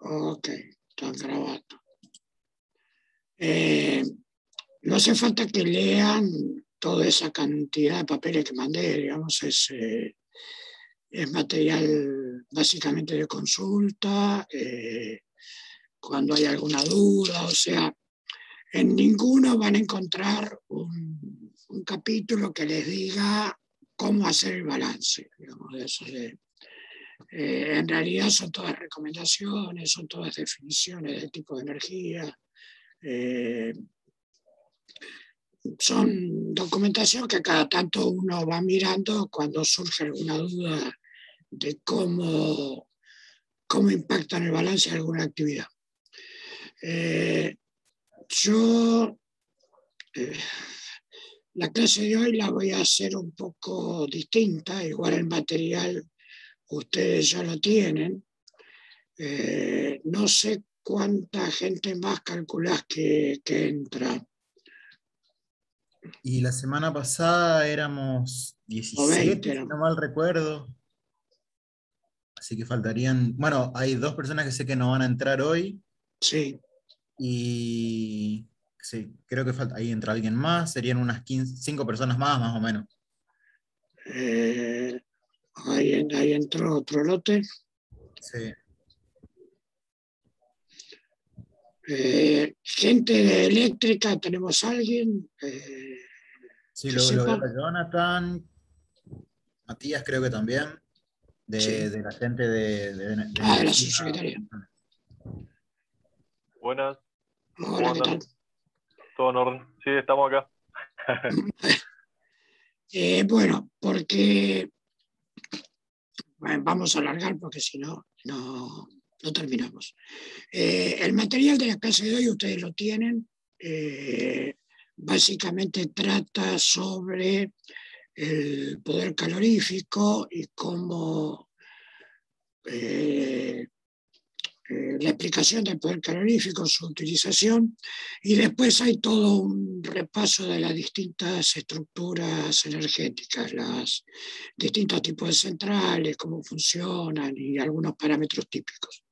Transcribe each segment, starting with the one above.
ok, está grabando. Eh, no hace falta que lean toda esa cantidad de papeles que mandé, digamos, es, eh, es material básicamente de consulta, eh, cuando hay alguna duda, o sea, en ninguno van a encontrar un, capítulo que les diga cómo hacer el balance, digamos, eso en realidad son todas recomendaciones, son todas definiciones de tipo de energía, son documentación que cada tanto uno va mirando cuando surge alguna duda de cómo, cómo impacta en el balance alguna actividad. Eh, yo eh, la clase de hoy la voy a hacer un poco distinta, igual el material ustedes ya lo tienen. Eh, no sé cuánta gente más calculás que, que entra. Y la semana pasada éramos 17, si no mal recuerdo. Así que faltarían, bueno, hay dos personas que sé que no van a entrar hoy. Sí. Y sí, creo que falta, ahí entra alguien más, serían unas 15, 5 personas más, más o menos. Eh, ahí, ahí entró otro lote. Sí. Eh, gente eléctrica, ¿tenemos alguien? Eh, sí, lo, lo veo Jonathan, Matías creo que también, de, de la gente de, de, de ah, la subsecretaría. Buenas. Hola, ¿qué tal? Todo en orden. Sí, estamos acá. eh, bueno, porque vamos a alargar porque si no, no, no terminamos. Eh, el material de la clase de hoy ustedes lo tienen. Eh, básicamente trata sobre el poder calorífico y cómo eh, la explicación del poder calorífico, su utilización, y después hay todo un repaso de las distintas estructuras energéticas, los distintos tipos de centrales, cómo funcionan y algunos parámetros típicos.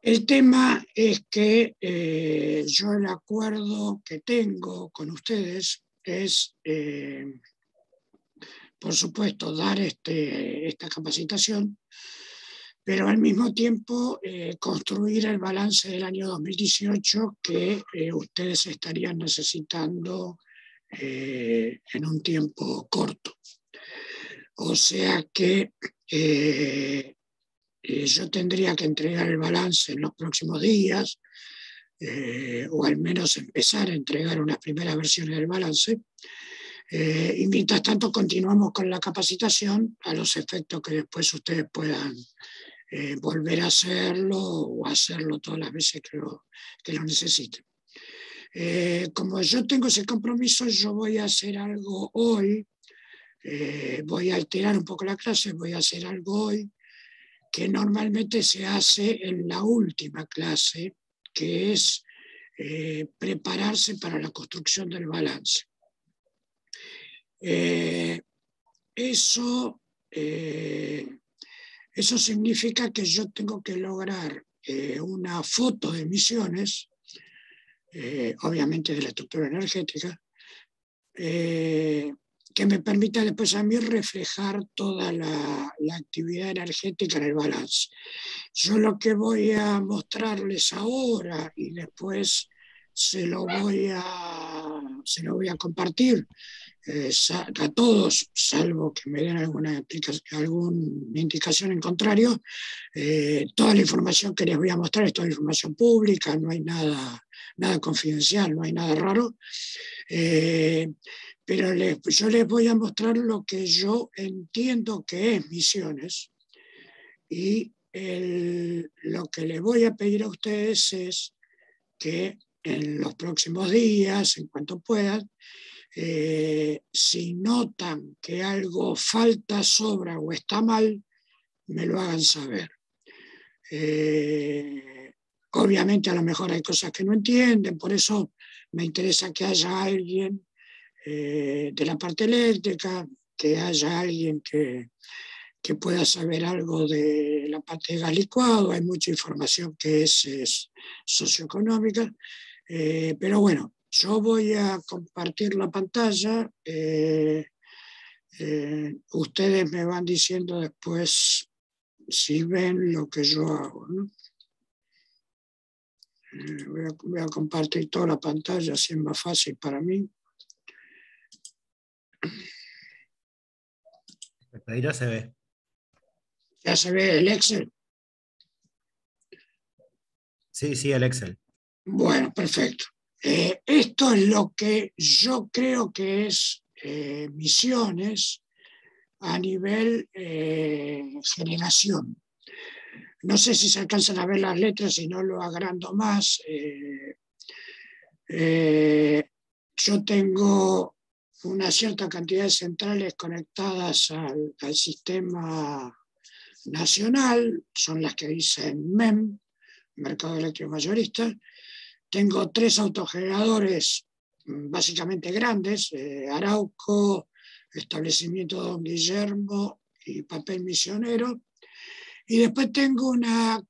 El tema es que eh, yo el acuerdo que tengo con ustedes es, eh, por supuesto, dar este, esta capacitación, pero al mismo tiempo eh, construir el balance del año 2018 que ustedes estarían necesitando en un tiempo corto. O sea que eh, yo tendría que entregar el balance en los próximos días, eh, o al menos empezar a entregar unas primeras versiones del balance. Eh, y mientras tanto continuamos con la capacitación a los efectos que después ustedes puedan volver a hacerlo o hacerlo todas las veces que lo, que lo necesiten. como yo tengo ese compromiso, yo voy a hacer algo hoy, voy a alterar un poco la clase, voy a hacer algo hoy que normalmente se hace en la última clase, que es eh, prepararse para la construcción del balance. Eh, eso, eh, eso significa que yo tengo que lograr una foto de emisiones, obviamente de la estructura energética, que me permita después a mí reflejar toda la, actividad energética en el balance. Yo lo que voy a mostrarles ahora y después se lo voy a, se lo voy a compartir eh, a todos, salvo que me den alguna, alguna indicación en contrario, eh, toda la información que les voy a mostrar es toda información pública, no hay nada, nada confidencial, no hay nada raro. Eh, pero yo les voy a mostrar lo que yo entiendo que es misiones y lo que les voy a pedir a ustedes es que en los próximos días, en cuanto puedan, eh, si notan que algo falta, sobra o está mal, me lo hagan saber. Eh, obviamente a lo mejor hay cosas que no entienden, por eso me interesa que haya alguien eh, de la parte eléctrica, que haya alguien que, que pueda saber algo de la parte de gas licuado, hay mucha información que es, socioeconómica, eh, pero bueno, yo voy a compartir la pantalla. Eh, eh, ustedes me van diciendo después si ven lo que yo hago. voy, a, compartir toda la pantalla, así es más fácil para mí. Ahí ya se ve. ¿Ya se ve el Excel? Sí, sí, el Excel. Bueno, perfecto. Eh, esto es lo que yo creo que es eh, misiones a nivel eh, generación. No sé si se alcanzan a ver las letras, si no lo agrando más. yo tengo una cierta cantidad de centrales conectadas al, sistema nacional, son las que dicen MEM, Mercado Eléctrico Mayorista. Tengo tres autogeneradores mm, básicamente grandes, eh, Arauco, Establecimiento Don Guillermo y Papel Misionero. Y después tengo, una,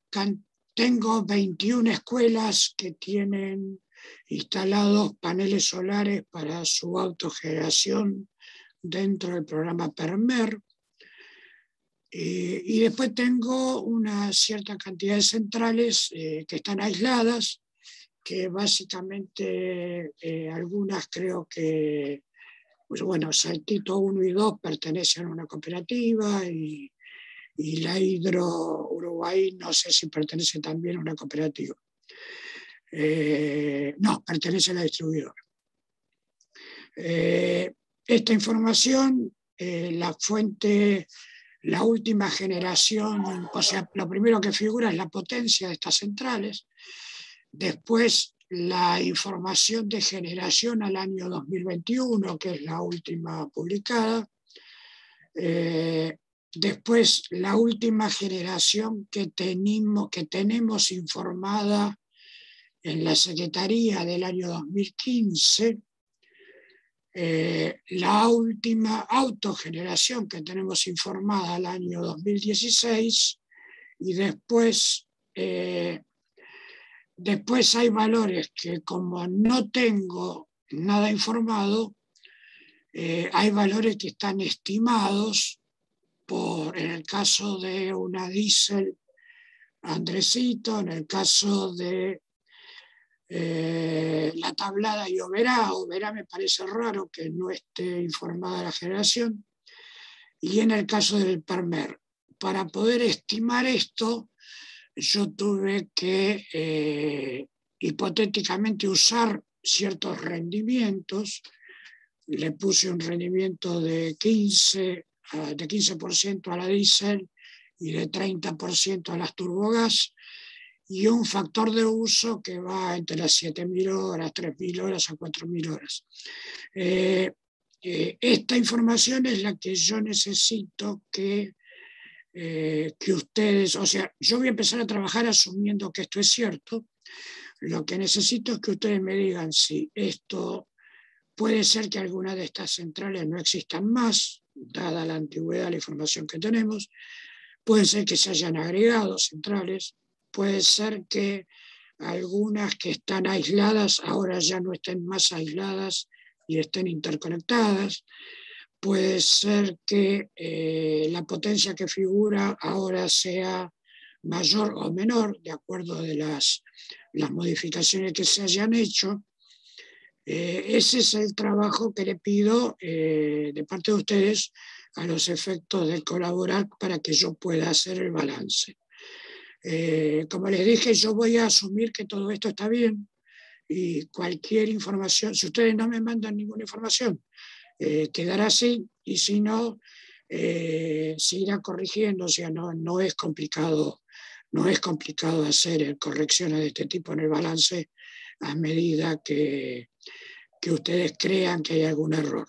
tengo 21 escuelas que tienen instalados paneles solares para su autogeneración dentro del programa PERMER. y después tengo una cierta cantidad de centrales eh, que están aisladas, que básicamente eh, algunas creo que, pues bueno, Saltito 1 y 2 pertenecen a una cooperativa y, la Hidro Uruguay no sé si pertenece también a una cooperativa. Eh, no, pertenece a la distribuidora. Eh, esta información, la fuente, la última generación, o sea, lo primero que figura es la potencia de estas centrales, después la información de generación al año 2021, que es la última publicada, después la última generación que, tenemos, que tenemos informada en la Secretaría del año 2015, eh, la última autogeneración que tenemos informada al año 2016 y después, eh, después hay valores que como no tengo nada informado, eh, hay valores que están estimados por, en el caso de una diésel Andresito, en el caso de eh, la tablada y Oberá. Oberá me parece raro que no esté informada la generación. Y en el caso del Parmer, para poder estimar esto, yo tuve que eh, hipotéticamente usar ciertos rendimientos. Le puse un rendimiento de 15, ah, de 15 a la diésel y de 30% a las turbogas y un factor de uso que va entre las 7.000 horas, 3.000 horas a 4.000 horas. Eh, eh, esta información es la que yo necesito que, eh, que ustedes, o sea, yo voy a empezar a trabajar asumiendo que esto es cierto. Lo que necesito es que ustedes me digan si esto puede ser que alguna de estas centrales no existan más, dada la antigüedad la información que tenemos. Puede ser que se hayan agregado centrales, puede ser que algunas que están aisladas ahora ya no estén más aisladas y estén interconectadas. Puede ser que eh, la potencia que figura ahora sea mayor o menor, de acuerdo de las, las modificaciones que se hayan hecho. Eh, ese es el trabajo que le pido eh, de parte de ustedes a los efectos de colaborar para que yo pueda hacer el balance. Eh, como les dije, yo voy a asumir que todo esto está bien y cualquier información, si ustedes no me mandan ninguna información, eh, quedará así y si no, eh, se corrigiendo, o sea, no, no es complicado. No es complicado hacer correcciones de este tipo en el balance a medida que, que ustedes crean que hay algún error.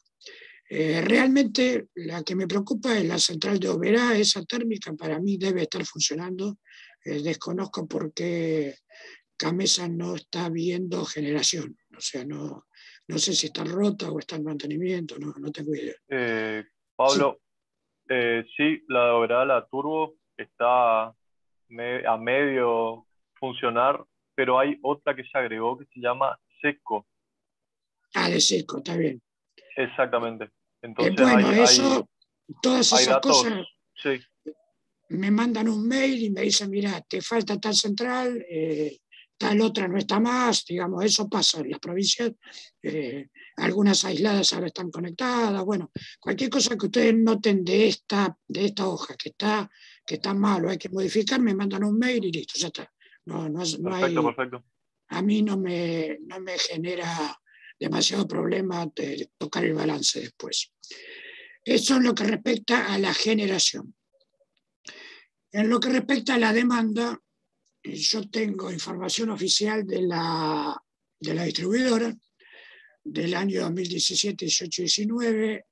realmente la que me preocupa es la central de Oberá, esa térmica para mí debe estar funcionando eh, desconozco por qué Camesa no está viendo generación. O sea, no, no sé si está rota o está en mantenimiento, no, no tengo idea. Eh, Pablo, Eh, sí, la de la Turbo, está a medio funcionar, pero hay otra que se agregó que se llama Seco. Ah, de Seco, está bien. Exactamente. Entonces, bueno, eso, todas esas cosas me mandan un mail y me dicen, mira, te falta tal central, eh, tal otra no está más, digamos, eso pasa en las provincias, eh, algunas aisladas ahora están conectadas, bueno, cualquier cosa que ustedes noten de esta, de esta hoja que está, que está mal o hay que modificar, me mandan un mail y listo, ya está. No, no, perfecto, perfecto. A mí no me, no me genera demasiado problema de tocar el balance después. Eso es lo que respecta a la generación. En lo que respecta a la demanda, yo tengo información oficial de la, de la distribuidora del año 2017, 18, 19,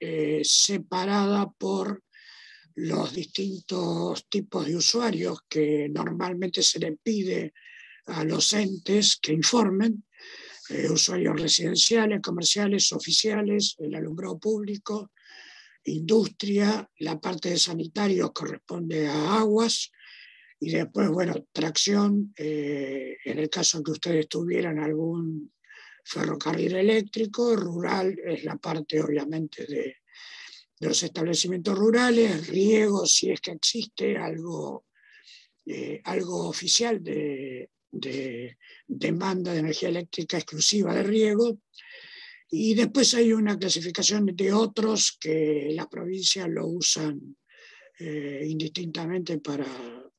separada por los distintos tipos de usuarios que normalmente se le pide a los entes que informen, eh, usuarios residenciales, comerciales, oficiales, el alumbrado público, industria, la parte de sanitarios corresponde a aguas y después, bueno, tracción, eh, en el caso que ustedes tuvieran algún ferrocarril eléctrico, rural es la parte obviamente de, los establecimientos rurales, riego si es que existe algo, eh, algo oficial de, de demanda de energía eléctrica exclusiva de riego, y después hay una clasificación de otros que las provincias lo usan eh, indistintamente para,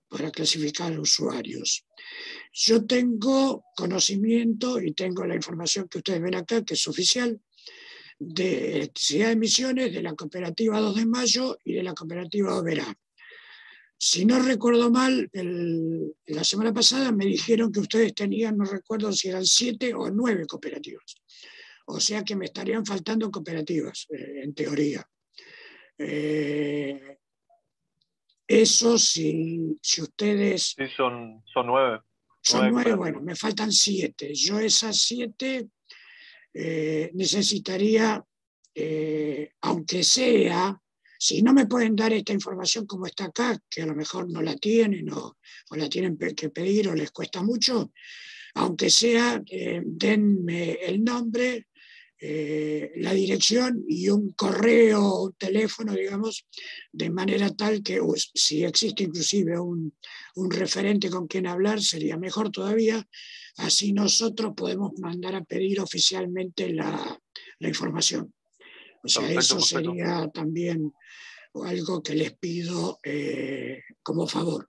para clasificar usuarios. Yo tengo conocimiento y tengo la información que ustedes ven acá, que es oficial, de electricidad de emisiones de la cooperativa 2 de Mayo y de la cooperativa Oberá. Si no recuerdo mal, la semana pasada me dijeron que ustedes tenían, no recuerdo si eran siete o nueve cooperativas. O sea que me estarían faltando cooperativas, eh, en teoría. Eh, eso si, si ustedes... Sí, son, son nueve. Son nueve, bueno, me faltan siete. Yo esas siete eh, necesitaría, aunque sea, si no me pueden dar esta información como está acá, que a lo mejor no la tienen o, o la tienen que pedir o les cuesta mucho, aunque sea, denme el nombre, eh, la dirección y un correo o un teléfono, digamos, de manera tal que si existe inclusive un, un, referente con quien hablar, sería mejor todavía. Así nosotros podemos mandar a pedir oficialmente la, la información. O sea, eso sería también algo que les pido eh, como favor.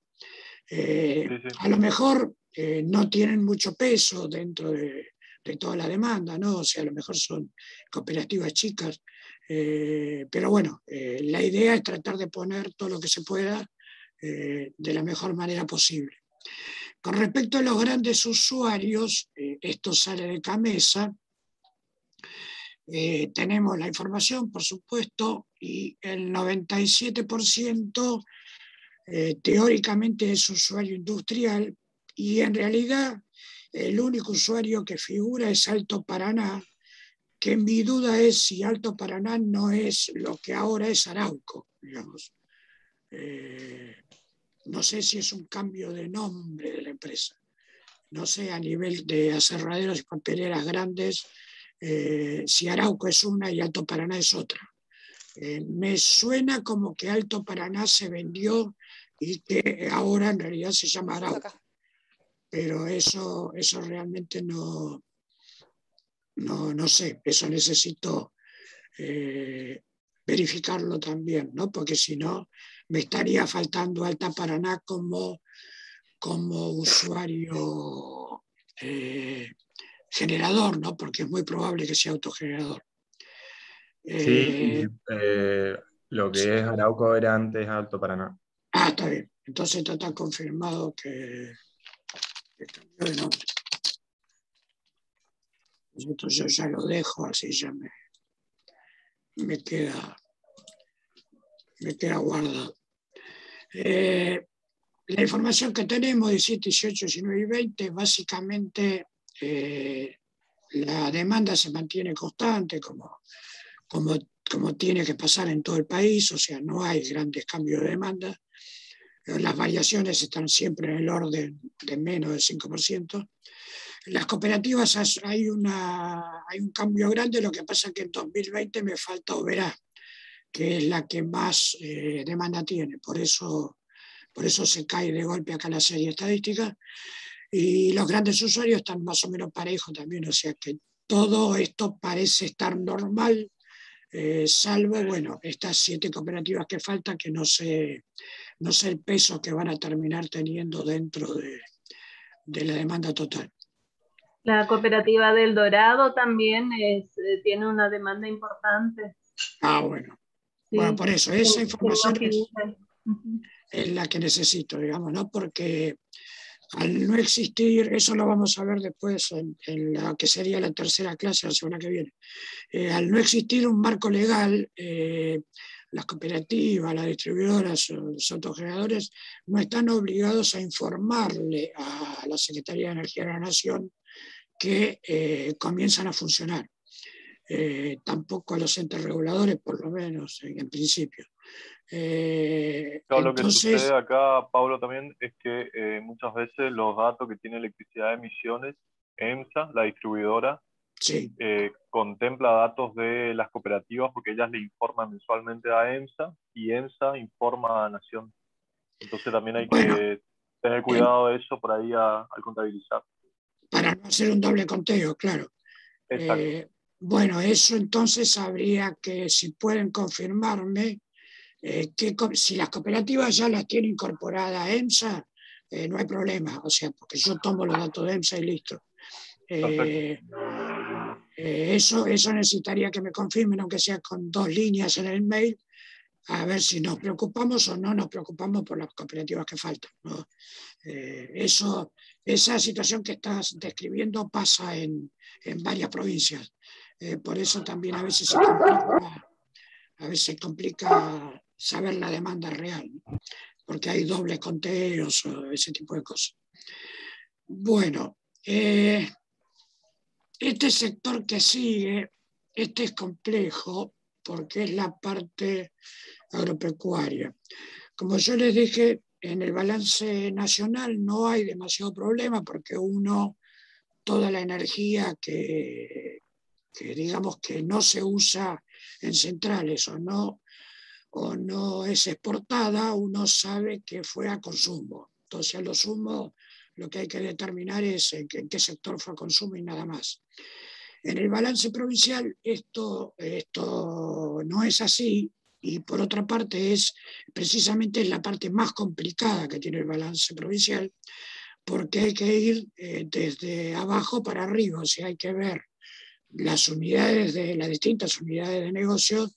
Eh, a lo mejor no tienen mucho peso dentro de, de toda la demanda, ¿no? O sea, a lo mejor son cooperativas chicas, eh, pero bueno, eh, la idea es tratar de poner todo lo que se pueda eh, de la mejor manera posible. Con respecto a los grandes usuarios, esto sale de Camesa, tenemos la información, por supuesto, y el 97% teóricamente es usuario industrial y en realidad el único usuario que figura es Alto Paraná, que mi duda es si Alto Paraná no es lo que ahora es Arauco. Eh, no sé si es un cambio de nombre de la empresa. No sé a nivel de aserraderos y papeleras grandes eh, si Arauco es una y Alto Paraná es otra. Eh, me suena como que Alto Paraná se vendió y que ahora en realidad se llama Arauco pero eso, eso realmente no, no, no sé, eso necesito eh, verificarlo también, ¿no? porque si no me estaría faltando Alta Paraná como, como usuario eh, generador, ¿no? porque es muy probable que sea autogenerador. sí, eh, lo que es Arauco era antes Alto Paraná. Ah, está bien. Entonces está confirmado que, yo ya lo dejo, así ya me, me queda, me queda guardado. Eh, la información que tenemos, 17, 18, 19 y 20, básicamente eh, la demanda se mantiene constante, como, como, como tiene que pasar en todo el país, o sea, no hay grandes cambios de demanda. Las variaciones están siempre en el orden de menos del 5%. En las cooperativas hay, una, hay un cambio grande, lo que pasa que en 2020 me falta Oberá, que es la que más eh, demanda tiene, por eso, por eso se cae de golpe acá la serie estadística. Y los grandes usuarios están más o menos parejos también, o sea que todo esto parece estar normal, eh, salvo, bueno, estas siete cooperativas que faltan, que no sé, no sé el peso que van a terminar teniendo dentro de, la demanda total. La cooperativa del Dorado también es, eh, tiene una demanda importante. Ah, bueno. Bueno, por eso, esa información es, la que necesito, digamos, ¿no? Porque al no existir, eso lo vamos a ver después en, la que sería la tercera clase la semana que viene, eh, al no existir un marco legal, eh, las cooperativas, las distribuidoras, los autogeneradores no están obligados a informarle a la Secretaría de Energía de la Nación que eh, comienzan a funcionar. Tampoco a los entes reguladores, por lo menos en principio. Eh, lo que sucede acá, Pablo, también es que eh, muchas veces los datos que tiene electricidad de emisiones, EMSA, la distribuidora, eh, contempla datos de las cooperativas porque ellas le informan mensualmente a EMSA y EMSA informa a Nación. Entonces también hay que tener cuidado de eso por ahí al contabilizar. Para no hacer un doble conteo, claro. Eh, bueno, eso entonces habría que, si pueden confirmarme, eh, que si las cooperativas ya las tienen incorporada a EMSA, eh, no hay problema, o sea, porque yo tomo los datos de EMSA y listo. Eh, eso, eso necesitaría que me confirmen, aunque sea con dos líneas en el mail, a ver si nos preocupamos o no nos preocupamos por las cooperativas que faltan. eso, esa situación que estás describiendo pasa en, en varias provincias. Por eso también a veces se complica, a veces complica saber la demanda real, porque hay dobles conteos o ese tipo de cosas. Bueno, eh, este sector que sigue, este es complejo porque es la parte agropecuaria. Como yo les dije, en el balance nacional no hay demasiado problema porque uno, toda la energía que, que digamos que no se usa en centrales o no o no es exportada, uno sabe que fue a consumo. Entonces, a lo sumo, lo que hay que determinar es en qué, sector fue a consumo y nada más. En el balance provincial esto, esto no es así y por otra parte es precisamente la parte más complicada que tiene el balance provincial porque hay que ir eh, desde abajo para arriba, o sea, hay que ver las unidades de las distintas unidades de negocio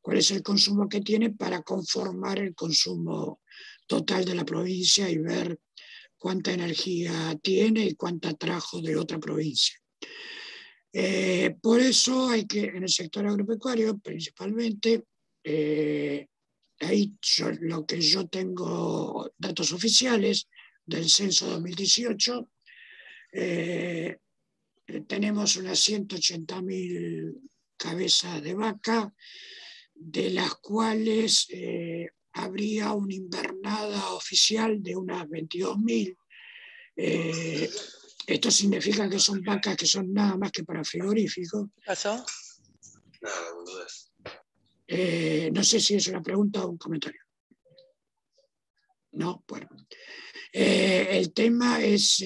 cuál es el consumo que tiene para conformar el consumo total de la provincia y ver cuánta energía tiene y cuánta trajo de otra provincia. Eh, por eso hay que, en el sector agropecuario principalmente, eh, ahí lo que yo tengo datos oficiales del censo 2018, eh, tenemos unas 180.000 cabezas de vaca, de las cuales eh, habría una invernada oficial de unas 22.000. Eh, esto significa que son vacas que son nada más que para frigorífico. ¿Pasó? Eh, no sé si es una pregunta o un comentario. No, bueno. el tema es,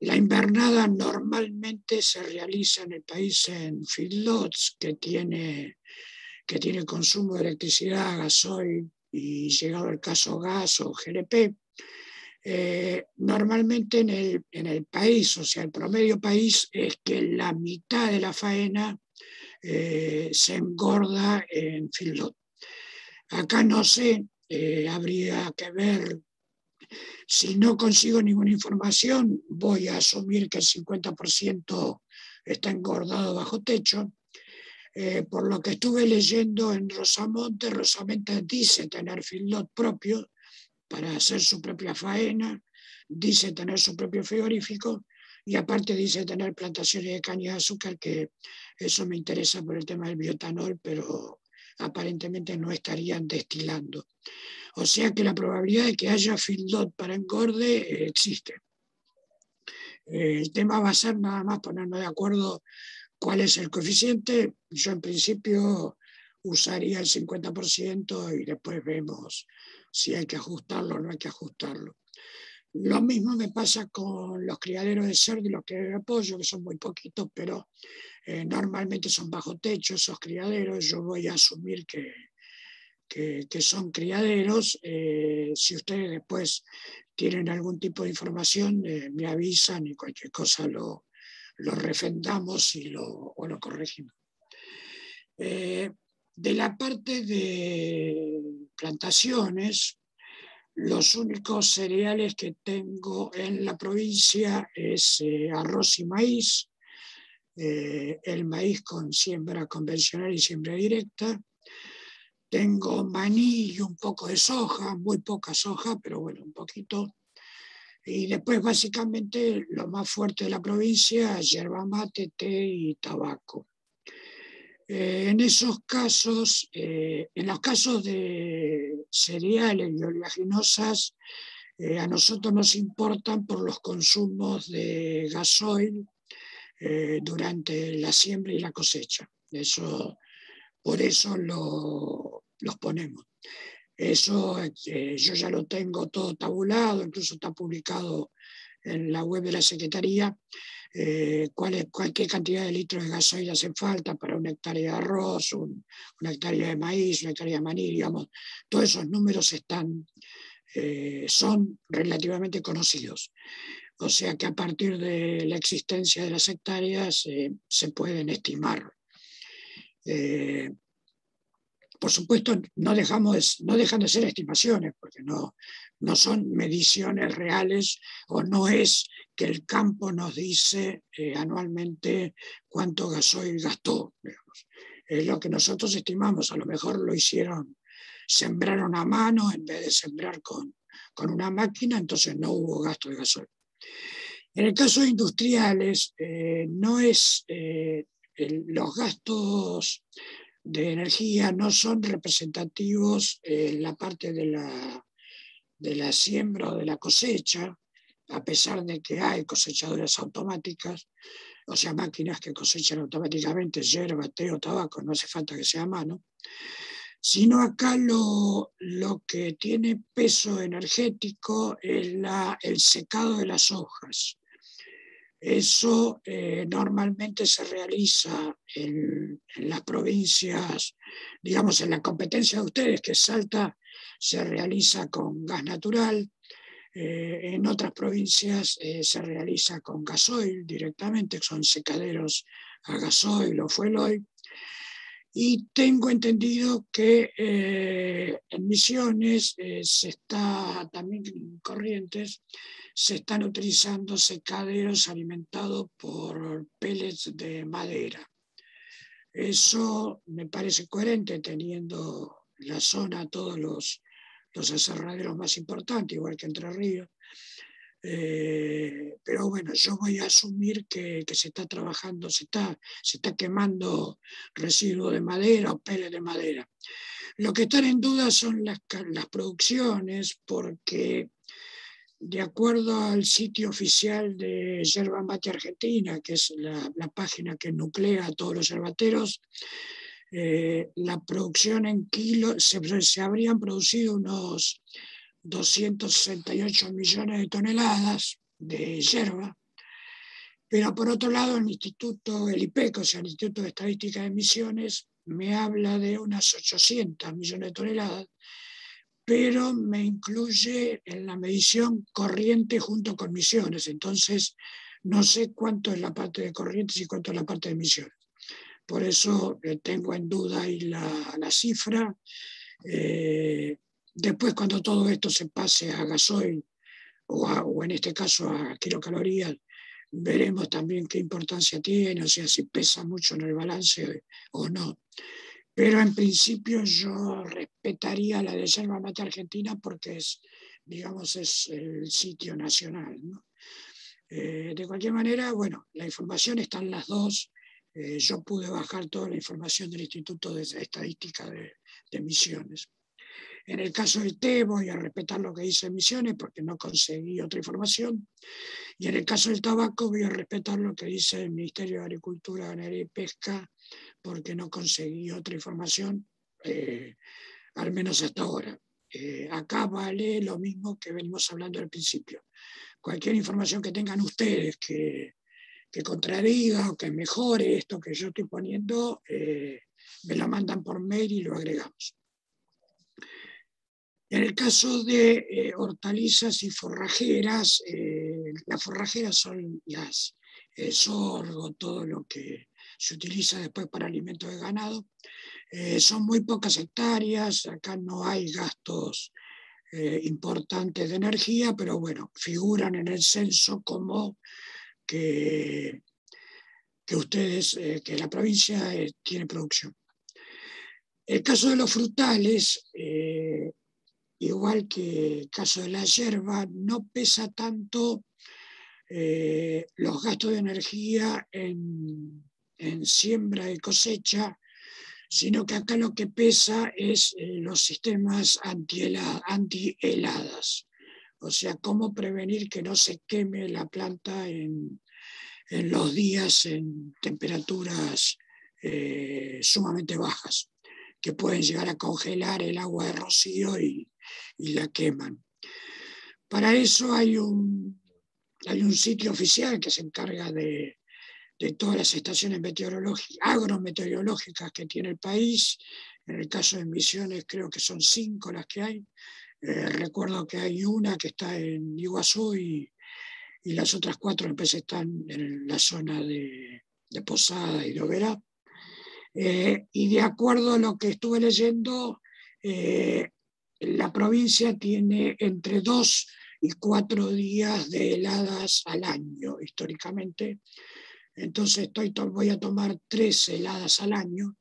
la invernada normalmente se realiza en el país en feedlots que tiene que tiene consumo de electricidad, gasoil y llegado el caso gas o GLP, eh, normalmente en el, en el, país, o sea, el promedio país es que la mitad de la faena eh, se engorda en feedlot. Acá no sé, eh, habría que ver, si no consigo ninguna información, voy a asumir que el 50% está engordado bajo techo eh, por lo que estuve leyendo en Rosamonte, Rosamonte dice tener feedlot propio para hacer su propia faena, dice tener su propio frigorífico y aparte dice tener plantaciones de caña de azúcar, que eso me interesa por el tema del biotanol, pero aparentemente no estarían destilando. O sea que la probabilidad de que haya fildot para engorde eh, existe. el tema va a ser nada más ponernos de acuerdo cuál es el coeficiente. Yo en principio usaría el 50% y después vemos si hay que ajustarlo o no hay que ajustarlo. Lo mismo me pasa con los criaderos de cerdo y los criaderos de pollo, que son muy poquitos, pero eh, normalmente son bajo techo esos criaderos. Yo voy a asumir que, que, son criaderos. Eh, si ustedes después tienen algún tipo de información, eh, me avisan y cualquier cosa lo, lo refendamos y lo, o lo corregimos. de la parte de plantaciones, los únicos cereales que tengo en la provincia es eh, arroz y maíz, eh, el maíz con siembra convencional y siembra directa. Tengo maní y un poco de soja, muy poca soja, pero bueno, un poquito. Y después básicamente lo más fuerte de la provincia, yerba mate, té y tabaco. Eh, en esos casos, eh, en los casos de cereales y oleaginosas, eh, a nosotros nos importan por los consumos de gasoil durante la siembra y la cosecha. Eso, por eso lo, los ponemos. Eso yo ya lo tengo todo tabulado, incluso está publicado en la web de la Secretaría eh, cuál, es, qué cantidad de litros de gasoil hace falta para una hectárea de arroz, una hectárea de maíz, una hectárea de maní, digamos. Todos esos números están, eh, son relativamente conocidos. O sea que a partir de la existencia de las hectáreas eh, se pueden estimar. Por supuesto, no, dejamos, no dejan de ser estimaciones, porque no, no son mediciones reales o no es que el campo nos dice eh, anualmente cuánto gasoil gastó. Es lo que nosotros estimamos, a lo mejor lo hicieron, sembraron a mano en vez de sembrar con, con una máquina, entonces no hubo gasto de gasoil. En el caso de industriales, eh, no es, eh, los gastos de energía no son representativos en la parte de la, de la siembra o de la cosecha, a pesar de que hay cosechadoras automáticas, o sea, máquinas que cosechan automáticamente hierba, té o tabaco, no hace falta que sea mano, sino acá lo, lo que tiene peso energético es la, el secado de las hojas. Eso eh, normalmente se realiza en, las provincias, digamos, en la competencia de ustedes, que Salta, se realiza con gas natural, eh, en otras provincias eh, se realiza con gasoil directamente, son secaderos a gasoil o fueloil. Y tengo entendido que eh, en Misiones se está, también en Corrientes, se están utilizando secaderos alimentados por pellets de madera. Eso me parece coherente teniendo la zona, todos los los aserraderos más importantes, igual que Entre Ríos. Eh, pero bueno, yo voy a asumir que, se está trabajando, se está, se está quemando residuos de madera o peles de madera. Lo que están en duda son las, las producciones, porque de acuerdo al sitio oficial de Yerba Mate Argentina, que es la, la página que nuclea a todos los yerbateros, eh, la producción en kilos, se, habrían producido unos 268 millones de toneladas de hierba, pero por otro lado el Instituto, el IPEC, o sea, el Instituto de Estadística de Emisiones, me habla de unas 800 millones de toneladas, pero me incluye en la medición corriente junto con emisiones, entonces no sé cuánto es la parte de corrientes y cuánto es la parte de emisiones. Por eso eh, tengo en duda ahí la, la cifra. Eh, después, cuando todo esto se pase a gasoil o, en este caso a kilocalorías, veremos también qué importancia tiene, o sea, si pesa mucho en el balance o no. Pero en principio yo respetaría la de Yerba Mate Argentina porque es, digamos, es el sitio nacional. ¿no? de cualquier manera, bueno, la información está en las dos. yo pude bajar toda la información del Instituto de Estadística de, de Misiones. En el caso del té voy a respetar lo que dice Misiones porque no conseguí otra información. Y en el caso del tabaco voy a respetar lo que dice el Ministerio de Agricultura, Ganadería y Pesca porque no conseguí otra información, eh, al menos hasta ahora. Eh, acá vale lo mismo que venimos hablando al principio. Cualquier información que tengan ustedes que, que contradiga o que mejore esto que yo estoy poniendo, eh, me la mandan por mail y lo agregamos. En el caso de eh, hortalizas y forrajeras, eh, las forrajeras son las eh, sorgo, todo lo que se utiliza después para alimentos de ganado. son muy pocas hectáreas, acá no hay gastos importantes de energía, pero bueno, figuran en el censo como que, que ustedes, que la provincia tiene producción. El caso de los frutales, igual que el caso de la hierba, no pesa tanto eh, los gastos de energía en, siembra y cosecha, sino que acá lo que pesa es eh, los sistemas anti-heladas. o sea, cómo prevenir que no se queme la planta en, los días en temperaturas eh, sumamente bajas, que pueden llegar a congelar el agua de rocío y, y la queman. Para eso hay un, hay un sitio oficial que se encarga de, de todas las estaciones meteorológicas, agrometeorológicas que tiene el país. En el caso de Misiones creo que son cinco las que hay. Eh, recuerdo que hay una que está en Iguazú y, y las otras cuatro están en la zona de, de Posada y de Eh, y de acuerdo a lo que estuve leyendo, eh, la provincia tiene entre dos y cuatro días de heladas al año, históricamente. Entonces estoy, voy a tomar tres heladas al año.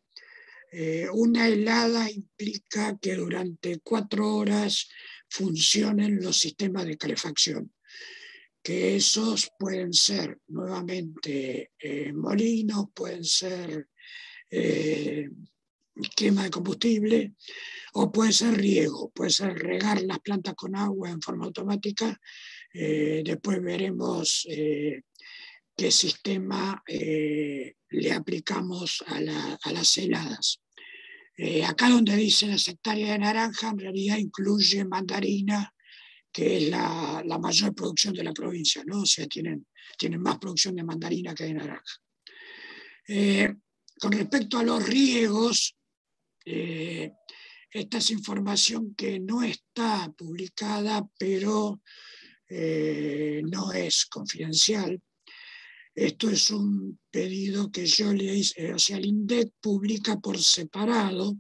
Eh, una helada implica que durante cuatro horas funcionen los sistemas de calefacción, que esos pueden ser nuevamente eh, molinos, pueden ser eh, quema de combustible, o puede ser riego, puede ser regar las plantas con agua en forma automática. Eh, después veremos eh, qué sistema eh, le aplicamos a, las heladas. acá donde dice la hectáreas de naranja, en realidad incluye mandarina, que es la, mayor producción de la provincia, ¿no? o sea, tienen, tienen más producción de mandarina que de naranja. con respecto a los riegos, eh, esta es información que no está publicada, pero eh, no es confidencial. Esto es un pedido que yo le hice, o sea, el INDEC publica por separado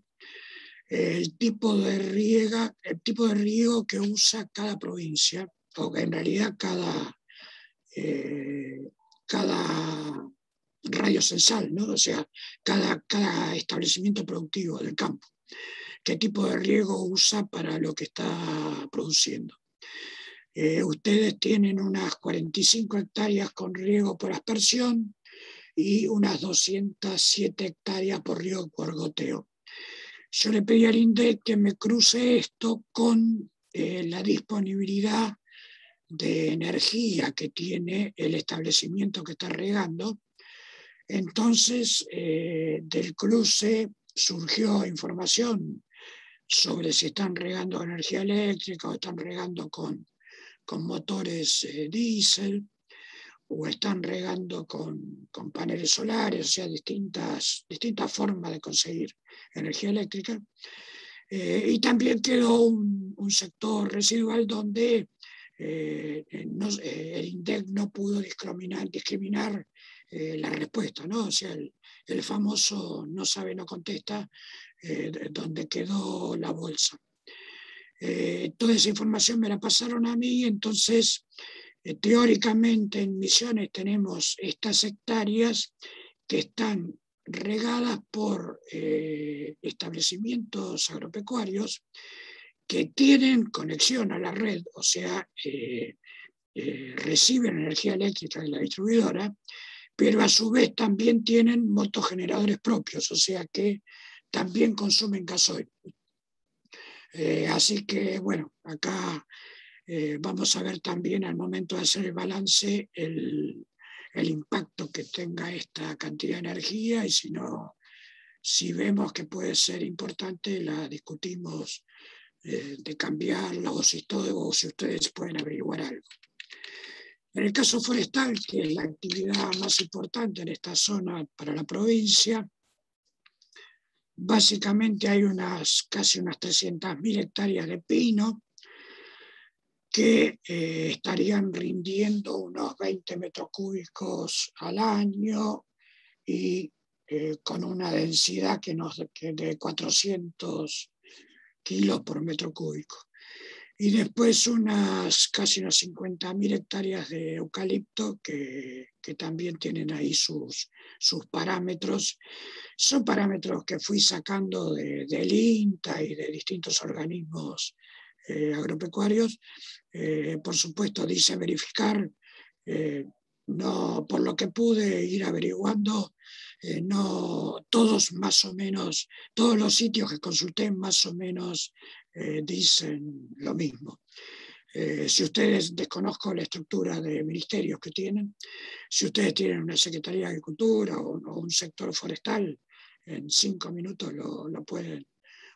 el tipo de riego que usa cada provincia, o en realidad cada, eh, cada radio censal, ¿no? o sea, cada, cada establecimiento productivo del campo, qué tipo de riego usa para lo que está produciendo. Eh, ustedes tienen unas 45 hectáreas con riego por aspersión y unas 207 hectáreas por riego por goteo. Yo le pedí al INDEC que me cruce esto con eh, la disponibilidad de energía que tiene el establecimiento que está regando entonces, eh, del cruce surgió información sobre si están regando energía eléctrica o están regando con, motores eh, diésel o están regando con, paneles solares, o sea, distintas, distintas formas de conseguir energía eléctrica. Eh, y también quedó un, sector residual donde el INDEC no pudo discriminar eh, la respuesta, ¿no? O sea, el, famoso no sabe, no contesta, eh, donde quedó la bolsa. Eh, toda esa información me la pasaron a mí, entonces teóricamente en Misiones tenemos estas hectáreas que están regadas por establecimientos agropecuarios que tienen conexión a la red, o sea, eh, reciben energía eléctrica de la distribuidora, pero a su vez también tienen motogeneradores propios, o sea que también consumen gasoil. Eh, así que, bueno, acá eh, vamos a ver también al momento de hacer el balance el, impacto que tenga esta cantidad de energía y si no, si vemos que puede ser importante, la discutimos eh, de cambiarla o si, todo, o si ustedes pueden averiguar algo. En el caso forestal, que es la actividad más importante en esta zona para la provincia, básicamente hay unas, casi unas 300.000 hectáreas de pino que eh, estarían rindiendo unos 20 metros cúbicos al año y eh, con una densidad que nos, de 400 kilos por metro cúbico y después unas casi unas 50.000 hectáreas de eucalipto que, que, también tienen ahí sus, sus parámetros. Son parámetros que fui sacando de, del INTA y de distintos organismos eh, agropecuarios. Eh, por supuesto, dice verificar, eh, no, por lo que pude ir averiguando, no todos más o menos, todos los sitios que consulté más o menos eh, dicen lo mismo. Eh, si ustedes desconozco la estructura de ministerios que tienen, si ustedes tienen una Secretaría de Agricultura o, un sector forestal, en cinco minutos lo, lo, pueden,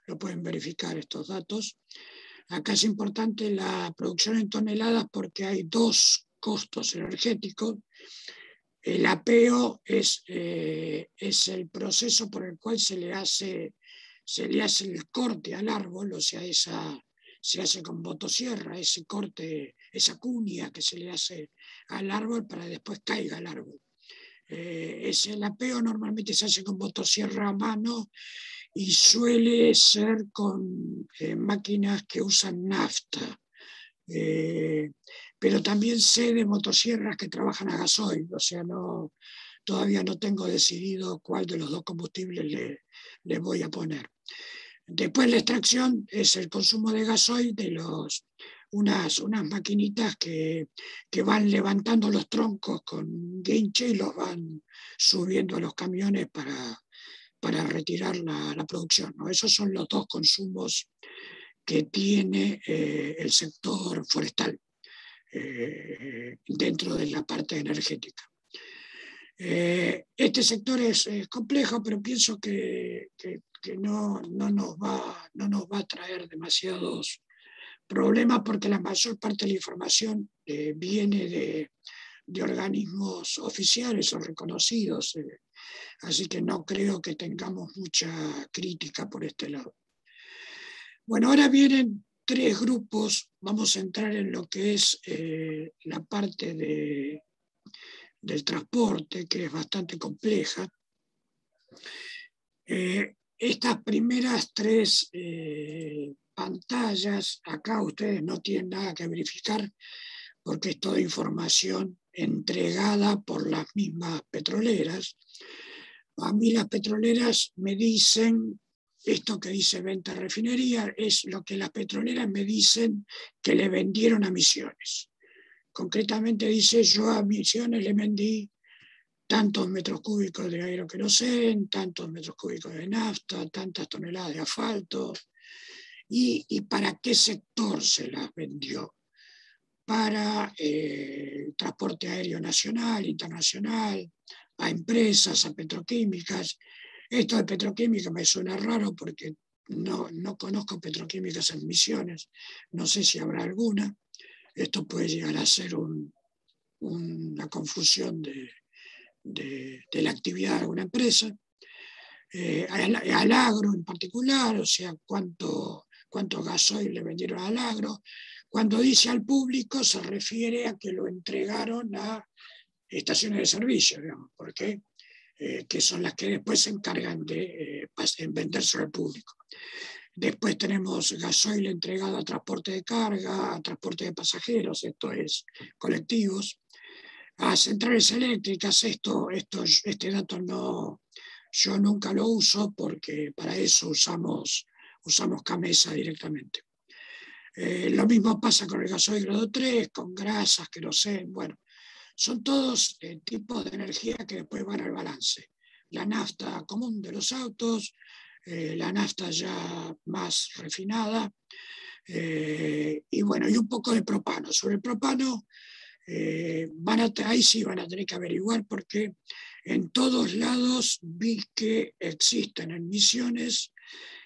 lo pueden verificar estos datos. Acá es importante la producción en toneladas porque hay dos costos energéticos. El apeo es, eh, es el proceso por el cual se le hace se le hace el corte al árbol, o sea, esa, se hace con motosierra, ese corte, esa cuña que se le hace al árbol para después caiga el árbol. Eh, ese, el apeo normalmente se hace con motosierra a mano y suele ser con eh, máquinas que usan nafta. Eh, pero también sé de motosierras que trabajan a gasoil, o sea, no, todavía no tengo decidido cuál de los dos combustibles le, le voy a poner. Después la extracción es el consumo de gasoil de los, unas, unas maquinitas que, que, van levantando los troncos con guinche y los van subiendo a los camiones para, para retirar la, la producción. Esos son los dos consumos que tiene eh, el sector forestal eh, dentro de la parte energética. Eh, este sector es, complejo, pero pienso que, no, nos va, a traer demasiados problemas porque la mayor parte de la información eh, viene de, organismos oficiales o reconocidos, eh, así que no creo que tengamos mucha crítica por este lado. Bueno, ahora vienen tres grupos, vamos a entrar en lo que es la parte de del transporte, que es bastante compleja. Eh, estas primeras tres eh, pantallas, acá ustedes no tienen nada que verificar porque es toda información entregada por las mismas petroleras. A mí las petroleras me dicen, esto que dice venta refinería, es lo que las petroleras me dicen que le vendieron a Misiones. Concretamente dice, yo a Misiones le vendí tantos metros cúbicos de aeroquerosén, tantos metros cúbicos de nafta, tantas toneladas de asfalto. ¿Y, y para qué sector se las vendió? Para eh, transporte aéreo nacional, internacional, a empresas, a petroquímicas. Esto de petroquímica me suena raro porque no, no conozco petroquímicas en Misiones, no sé si habrá alguna esto puede llegar a ser una confusión de, la actividad de una empresa. Eh, al, agro en particular, o sea, cuánto, cuánto gasoil le vendieron al agro. Cuando dice al público se refiere a que lo entregaron a estaciones de servicio, digamos, porque eh, que son las que después se encargan de eh, venderse al público. Después tenemos gasoil entregado a transporte de carga, a transporte de pasajeros, esto es colectivos. A centrales eléctricas, esto, esto, este dato no, yo nunca lo uso porque para eso usamos, usamos Camesa directamente. lo mismo pasa con el gasoil grado 3, con grasas, que no sé, bueno, son todos tipos de energía que después van al balance. La nafta común de los autos, la nafta ya más refinada, y bueno, y un poco de propano. Sobre el propano, eh, van a, ahí sí van a tener que averiguar porque en todos lados vi que existen en misiones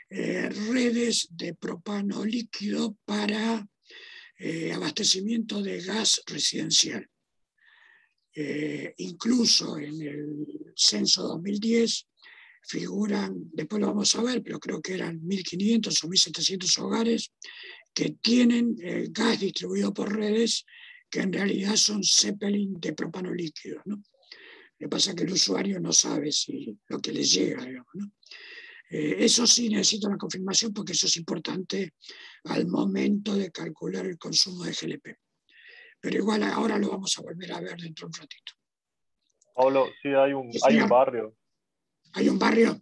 eh, redes de propano líquido para eh, abastecimiento de gas residencial. incluso en el censo 2010 figuran, después lo vamos a ver, pero creo que eran 1.500 o 1.700 hogares que tienen gas distribuido por redes que en realidad son Zeppelin de propano líquido. ¿no? Lo que pasa es que el usuario no sabe si lo que le llega. Digamos, eh, eso sí necesito la confirmación porque eso es importante al momento de calcular el consumo de GLP. Pero igual ahora lo vamos a volver a ver dentro de un ratito. Pablo, sí, hay un, hay un barrio. ¿Hay un barrio?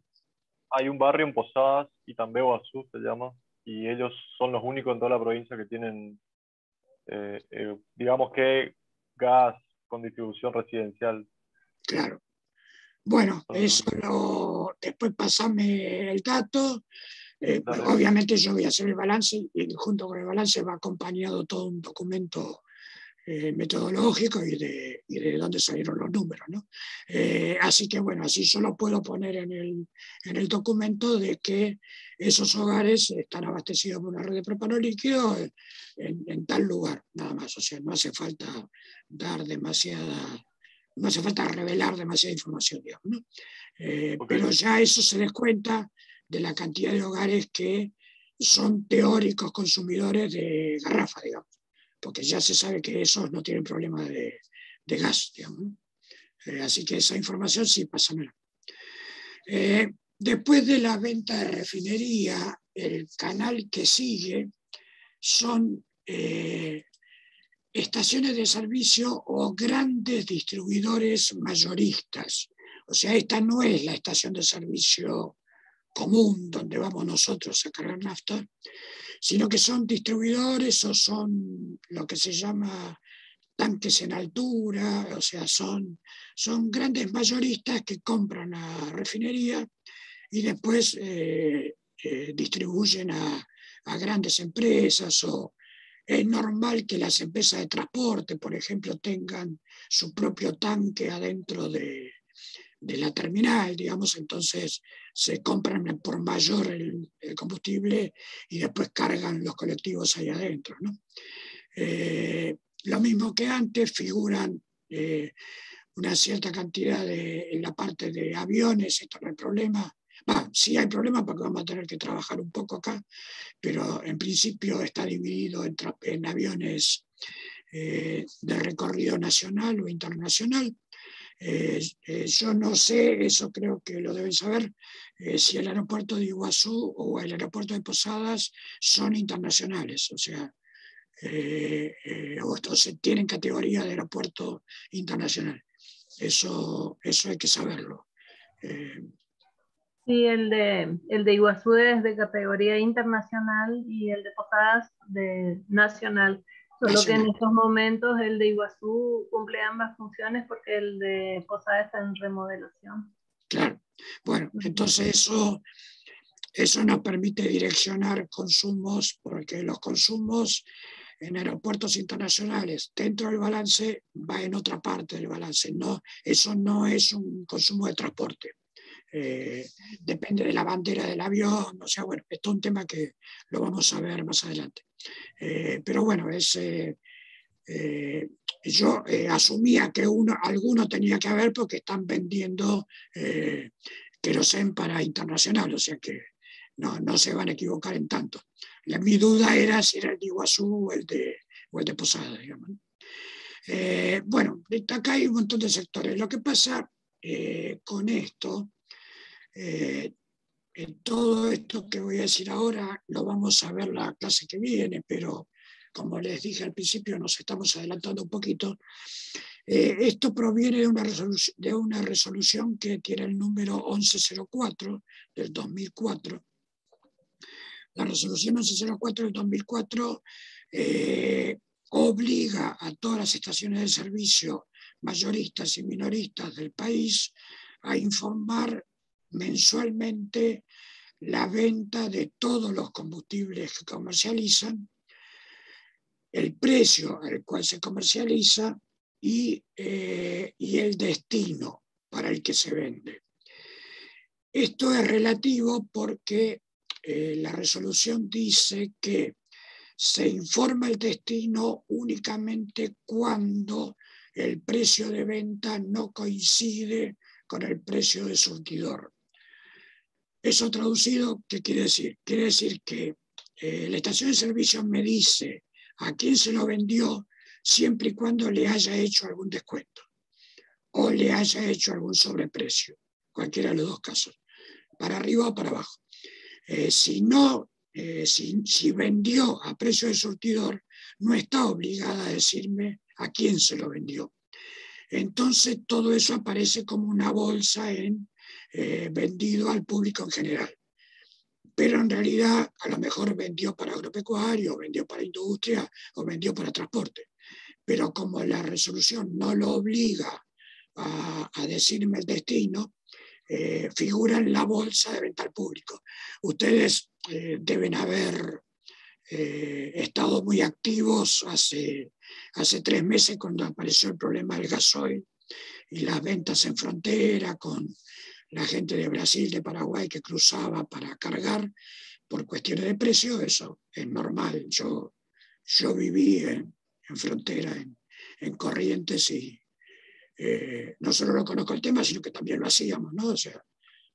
Hay un barrio en Posadas, y Azul se llama, y ellos son los únicos en toda la provincia que tienen eh, eh, digamos que gas con distribución residencial. Claro. Bueno, eso lo, después pasame el dato. Eh, obviamente yo voy a hacer el balance y junto con el balance va acompañado todo un documento eh, metodológico y de, y de, dónde salieron los números. ¿no? Eh, así que bueno, así yo lo puedo poner en el, en el, documento de que esos hogares están abastecidos por una red de propano líquido en, en, tal lugar, nada más. O sea, no hace falta dar demasiada, no hace falta revelar demasiada información, digamos. ¿no? Eh, pero ya eso se descuenta de la cantidad de hogares que son teóricos consumidores de garrafa, digamos porque ya se sabe que esos no tienen problema de, gas, digamos. Eh, así que esa información sí, pásamela. Eh, después de la venta de refinería, el canal que sigue son eh, estaciones de servicio o grandes distribuidores mayoristas. O sea, esta no es la estación de servicio común donde vamos nosotros a cargar nafta, sino que son distribuidores o son lo que se llama tanques en altura, o sea, son, son grandes mayoristas que compran a refinería y después eh, eh, distribuyen a, grandes empresas o es normal que las empresas de transporte, por ejemplo, tengan su propio tanque adentro de, de la terminal, digamos, entonces se compran por mayor el, combustible y después cargan los colectivos ahí adentro. ¿no? Eh, lo mismo que antes, figuran eh, una cierta cantidad de, en la parte de aviones, esto no hay problema. Va, sí hay problema porque vamos a tener que trabajar un poco acá, pero en principio está dividido en, en aviones eh, de recorrido nacional o internacional eh, eh, yo no sé, eso creo que lo deben saber, eh, si el aeropuerto de Iguazú o el aeropuerto de Posadas son internacionales, o sea, o se tienen categoría de aeropuerto internacional. Eso, eso hay que saberlo. Sí, el de, el de Iguazú es de categoría internacional y el de Posadas de nacional. Solo que en estos momentos el de Iguazú cumple ambas funciones porque el de Posada está en remodelación. Claro. Bueno, entonces eso, eso nos permite direccionar consumos, porque los consumos en aeropuertos internacionales dentro del balance va en otra parte del balance. No, eso no es un consumo de transporte. Eh, depende de la bandera del avión, o sea, bueno, esto es un tema que lo vamos a ver más adelante. Eh, pero bueno, es, eh, yo asumía que uno, alguno tenía que haber porque están vendiendo querosen para internacional, o sea que no, no, se van a equivocar en tanto. La, mi duda era si era el de Iguazú o el de, o el de Posada, digamos. bueno, acá hay un montón de sectores. Lo que pasa con esto eh, todo esto que voy a decir ahora lo vamos a ver la clase que viene, pero como les dije al principio, nos estamos adelantando un poquito. Eh, esto proviene de una, de una resolución que tiene el número 1104 del 2004, La resolución 1104 del 2004 eh, obliga a todas las estaciones de servicio mayoristas y minoristas del país a informar mensualmente la venta de todos los combustibles que comercializan, el precio al cual se comercializa y, eh, el destino para el que se vende. Esto es relativo porque eh, la resolución dice que se informa el destino únicamente cuando el precio de venta no coincide con el precio de surtidor. Eso traducido, ¿qué quiere decir? Quiere decir que eh, la estación de servicio me dice a quién se lo vendió siempre y cuando le haya hecho algún descuento o le haya hecho algún sobreprecio, cualquiera de los dos casos, para arriba o para abajo. Eh, si no, eh, si, si vendió a precio de surtidor, no está obligada a decirme a quién se lo vendió. Entonces todo eso aparece como una bolsa en eh, vendido al público en general. Pero en realidad a lo mejor vendió para agropecuario, vendió para industria o vendió para transporte. Pero como la resolución no lo obliga a, decirme el destino, eh, figura en la bolsa de venta al público. Ustedes eh, deben haber estado muy activos hace, hace tres meses cuando apareció el problema del gasoil y las ventas en frontera con la gente de Brasil, de Paraguay que cruzaba para cargar por cuestiones de precio, eso es normal. Yo, yo viví en, frontera, en, Corrientes y eh, no solo lo conozco el tema, sino que también lo hacíamos, ¿no? O sea,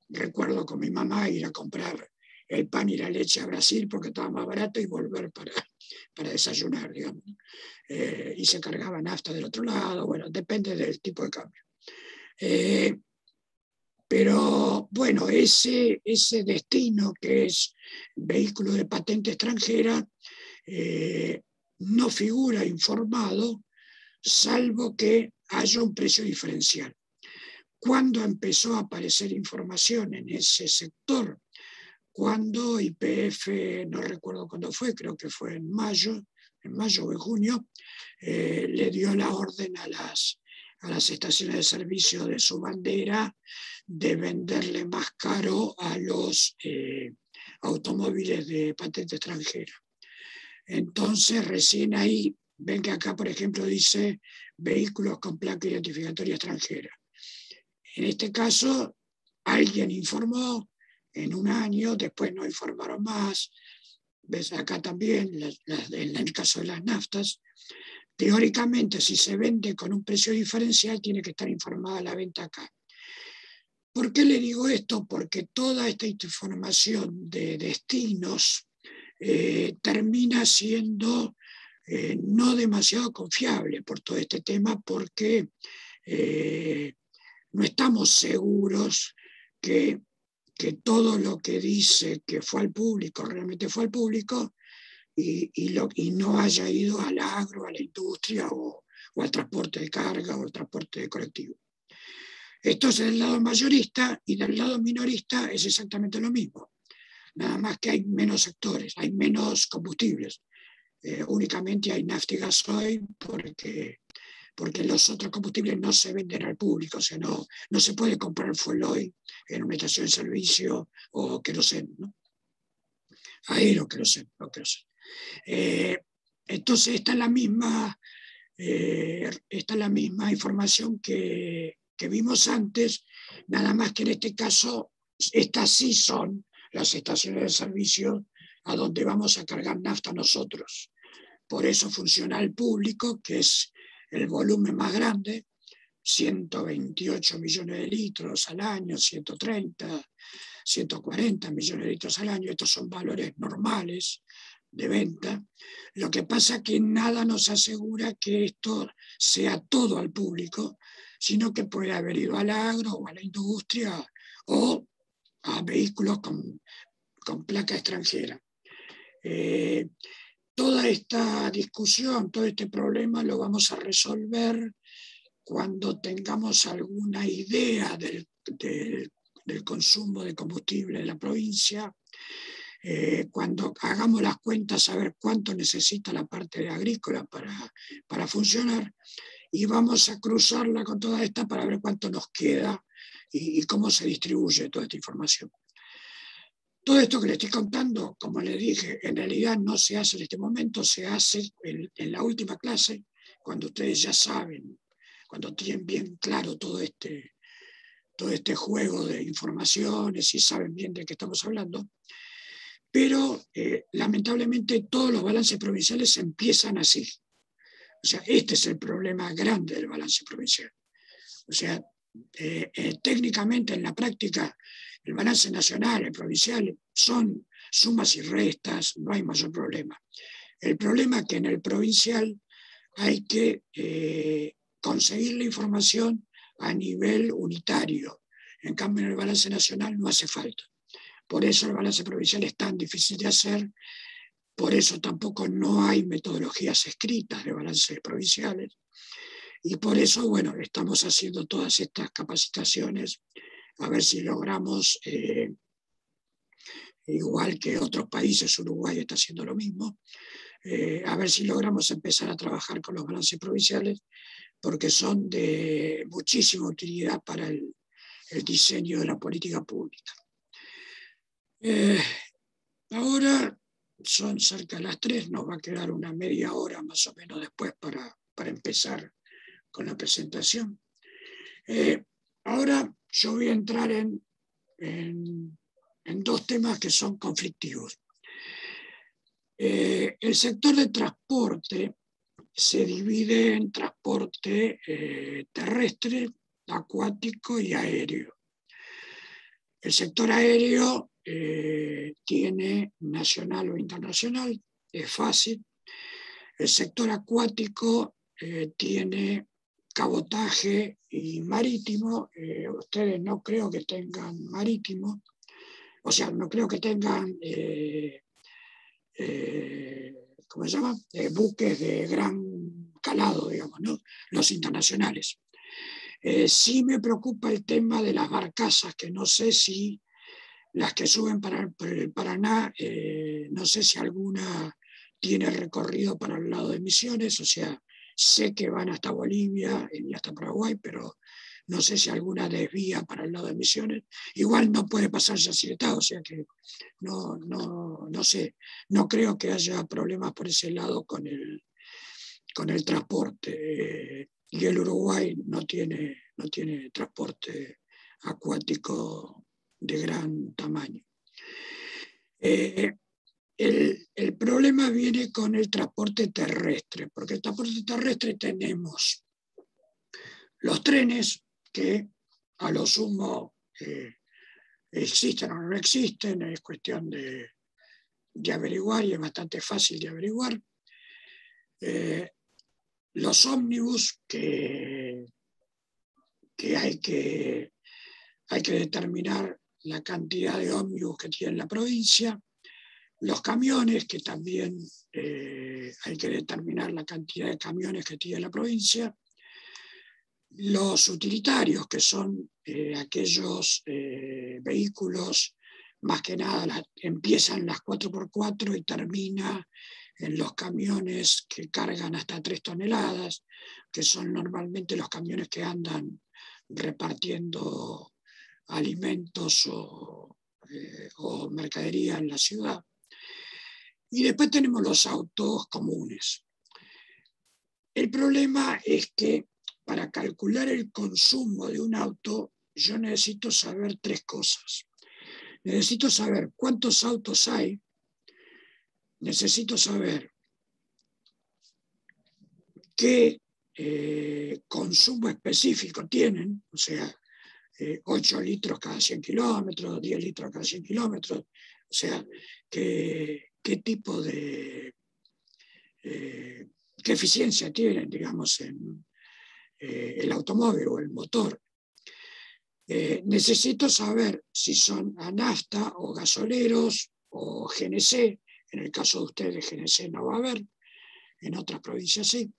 recuerdo con mi mamá ir a comprar el pan y la leche a Brasil porque estaba más barato y volver para, para desayunar. Eh, y se cargaba nafta del otro lado, bueno, depende del tipo de cambio. Eh, pero bueno, ese, ese destino que es vehículo de patente extranjera eh, no figura informado salvo que haya un precio diferencial. Cuando empezó a aparecer información en ese sector? Cuando IPF, no recuerdo cuándo fue, creo que fue en mayo, en mayo o en junio, eh, le dio la orden a las a las estaciones de servicio de su bandera de venderle más caro a los eh, automóviles de patente extranjera. Entonces, recién ahí, ven que acá, por ejemplo, dice vehículos con placa identificatoria extranjera. En este caso, alguien informó en un año, después no informaron más. Ves acá también, en el caso de las naftas, Teóricamente, si se vende con un precio diferencial, tiene que estar informada la venta acá. ¿Por qué le digo esto? Porque toda esta información de destinos eh, termina siendo eh, no demasiado confiable por todo este tema, porque eh, no estamos seguros que, que todo lo que dice que fue al público realmente fue al público y, y no haya ido al agro, a la industria o, al transporte de carga o al transporte de colectivo. Esto es del lado mayorista y del lado minorista es exactamente lo mismo. Nada más que hay menos sectores, hay menos combustibles. Eh, únicamente hay nafta y gasoil porque, porque los otros combustibles no se venden al público, o no, no se puede comprar fuel oil en una estación de servicio o queroseno. ¿no? Lo queroseno, queroseno. Eh, entonces, esta es la misma, eh, esta es la misma información que, que vimos antes, nada más que en este caso, estas sí son las estaciones de servicio a donde vamos a cargar nafta nosotros. Por eso funciona el público, que es el volumen más grande, 128 millones de litros al año, 130, 140 millones de litros al año. Estos son valores normales de venta. Lo que pasa que nada nos asegura que esto sea todo al público, sino que puede haber ido al agro o a la industria o a vehículos con, con placa extranjera. Eh, toda esta discusión, todo este problema lo vamos a resolver cuando tengamos alguna idea del, del consumo de combustible de la provincia eh, cuando hagamos las cuentas, saber cuánto necesita la parte agrícola para, para funcionar y vamos a cruzarla con toda esta para ver cuánto nos queda y, cómo se distribuye toda esta información. Todo esto que le estoy contando, como le dije, en realidad no se hace en este momento, se hace en, la última clase, cuando ustedes ya saben, cuando tienen bien claro todo este, todo este juego de informaciones y saben bien de qué estamos hablando. Pero eh, lamentablemente todos los balances provinciales empiezan así. O sea, este es el problema grande del balance provincial. O sea, eh, eh, técnicamente en la práctica el balance nacional, el provincial, son sumas y restas, no hay mayor problema. El problema es que en el provincial hay que conseguir la información a nivel unitario. En cambio, en el balance nacional no hace falta. Por eso el balance provincial es tan difícil de hacer, por eso tampoco no hay metodologías escritas de balances provinciales. Y por eso, bueno, estamos haciendo todas estas capacitaciones a ver si logramos, eh, igual que otros países, Uruguay está haciendo lo mismo, eh, a ver si logramos empezar a trabajar con los balances provinciales porque son de muchísima utilidad para el, diseño de la política pública. Eh, ahora son cerca de las tres, nos va a quedar una media hora más o menos después para, empezar con la presentación. Eh, ahora yo voy a entrar en, en, dos temas que son conflictivos. Eh, el sector de transporte se divide en transporte eh, terrestre, acuático y aéreo. El sector aéreo eh, tiene nacional o internacional, es fácil. El sector acuático eh, tiene cabotaje y marítimo. ustedes no creo que tengan marítimo, o sea, no creo que tengan ¿cómo se llama? buques de gran calado, digamos, ¿no? los internacionales. Eh, sí me preocupa el tema de las barcazas, que no sé si las que suben para el Paraná, eh, no sé si alguna tiene recorrido para el lado de Misiones, o sea, sé que van hasta Bolivia y hasta Paraguay, pero no sé si alguna desvía para el lado de Misiones. Igual no puede pasar ya Estado, o sea que no, no, no sé, no creo que haya problemas por ese lado con el, con el transporte. Y el Uruguay no tiene, no tiene transporte acuático de gran tamaño. Eh, el, el, problema viene con el transporte terrestre, porque el transporte terrestre tenemos los trenes, que a lo sumo eh, existen o no existen, es cuestión de, averiguar y es bastante fácil de averiguar. Eh, los ómnibus que, que, hay que hay que determinar la cantidad de ómnibus que tiene la provincia, los camiones, que también eh, hay que determinar la cantidad de camiones que tiene la provincia, los utilitarios, que son eh, aquellos eh, vehículos, más que nada empiezan las 4x4 y termina en los camiones que cargan hasta 3 toneladas, que son normalmente los camiones que andan repartiendo alimentos o, eh, o mercadería en la ciudad. Y después tenemos los autos comunes. El problema es que para calcular el consumo de un auto, yo necesito saber tres cosas. Necesito saber cuántos autos hay, necesito saber qué eh, consumo específico tienen, o sea, 8 eh, litros cada 100 kilómetros, 10 litros cada 100 kilómetros, o sea, qué, tipo de, eh, qué eficiencia tienen, digamos, en, eh, el automóvil o el motor. Eh, necesito saber si son a o gasoleros o GNC. En el caso de ustedes, GNC no va a haber, en otras provincias sí.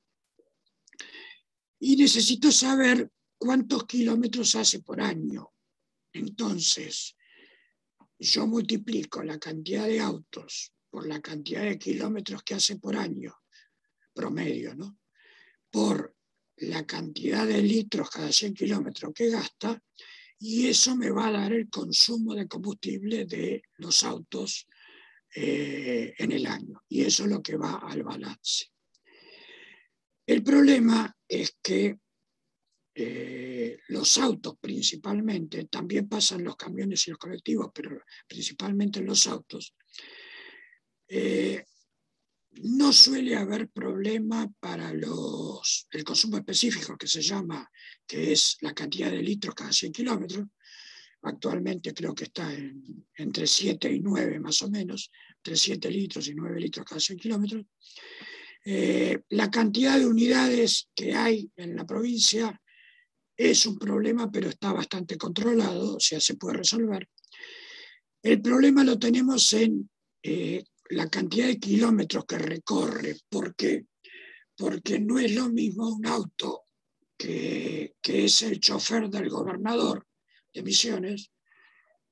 Y necesito saber cuántos kilómetros hace por año. Entonces, yo multiplico la cantidad de autos por la cantidad de kilómetros que hace por año, promedio, ¿no? Por la cantidad de litros cada 100 kilómetros que gasta, y eso me va a dar el consumo de combustible de los autos eh, en el año. Y eso es lo que va al balance. El problema es que eh, los autos principalmente, también pasan los camiones y los colectivos, pero principalmente los autos, eh, no suele haber problema para los, el consumo específico que se llama, que es la cantidad de litros cada 100 kilómetros. Actualmente creo que está entre 7 y 9 más o menos, entre 7 litros y 9 litros cada 100 kilómetros. Eh, la cantidad de unidades que hay en la provincia es un problema, pero está bastante controlado, o sea, se puede resolver. El problema lo tenemos en eh, la cantidad de kilómetros que recorre. ¿Por qué? Porque no es lo mismo un auto que, que es el chofer del gobernador de Misiones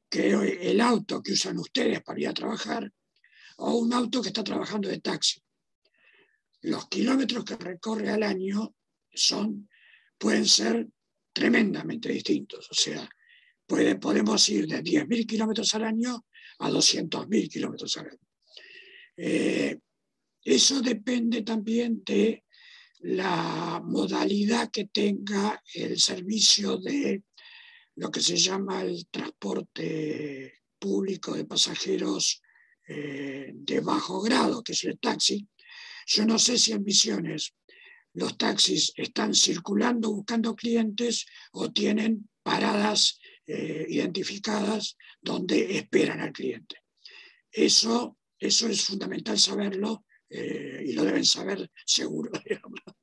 que el auto que usan ustedes para ir a trabajar o un auto que está trabajando de taxi. Los kilómetros que recorre al año son, pueden ser tremendamente distintos. O sea, puede, podemos ir de 10.000 kilómetros al año a 200.000 kilómetros al año. Eh, eso depende también de la modalidad que tenga el servicio de lo que se llama el transporte público de pasajeros eh, de bajo grado, que es el taxi. Yo no sé si en Misiones los taxis están circulando buscando clientes o tienen paradas eh, identificadas donde esperan al cliente. Eso, eso es fundamental saberlo eh, y lo deben saber seguro.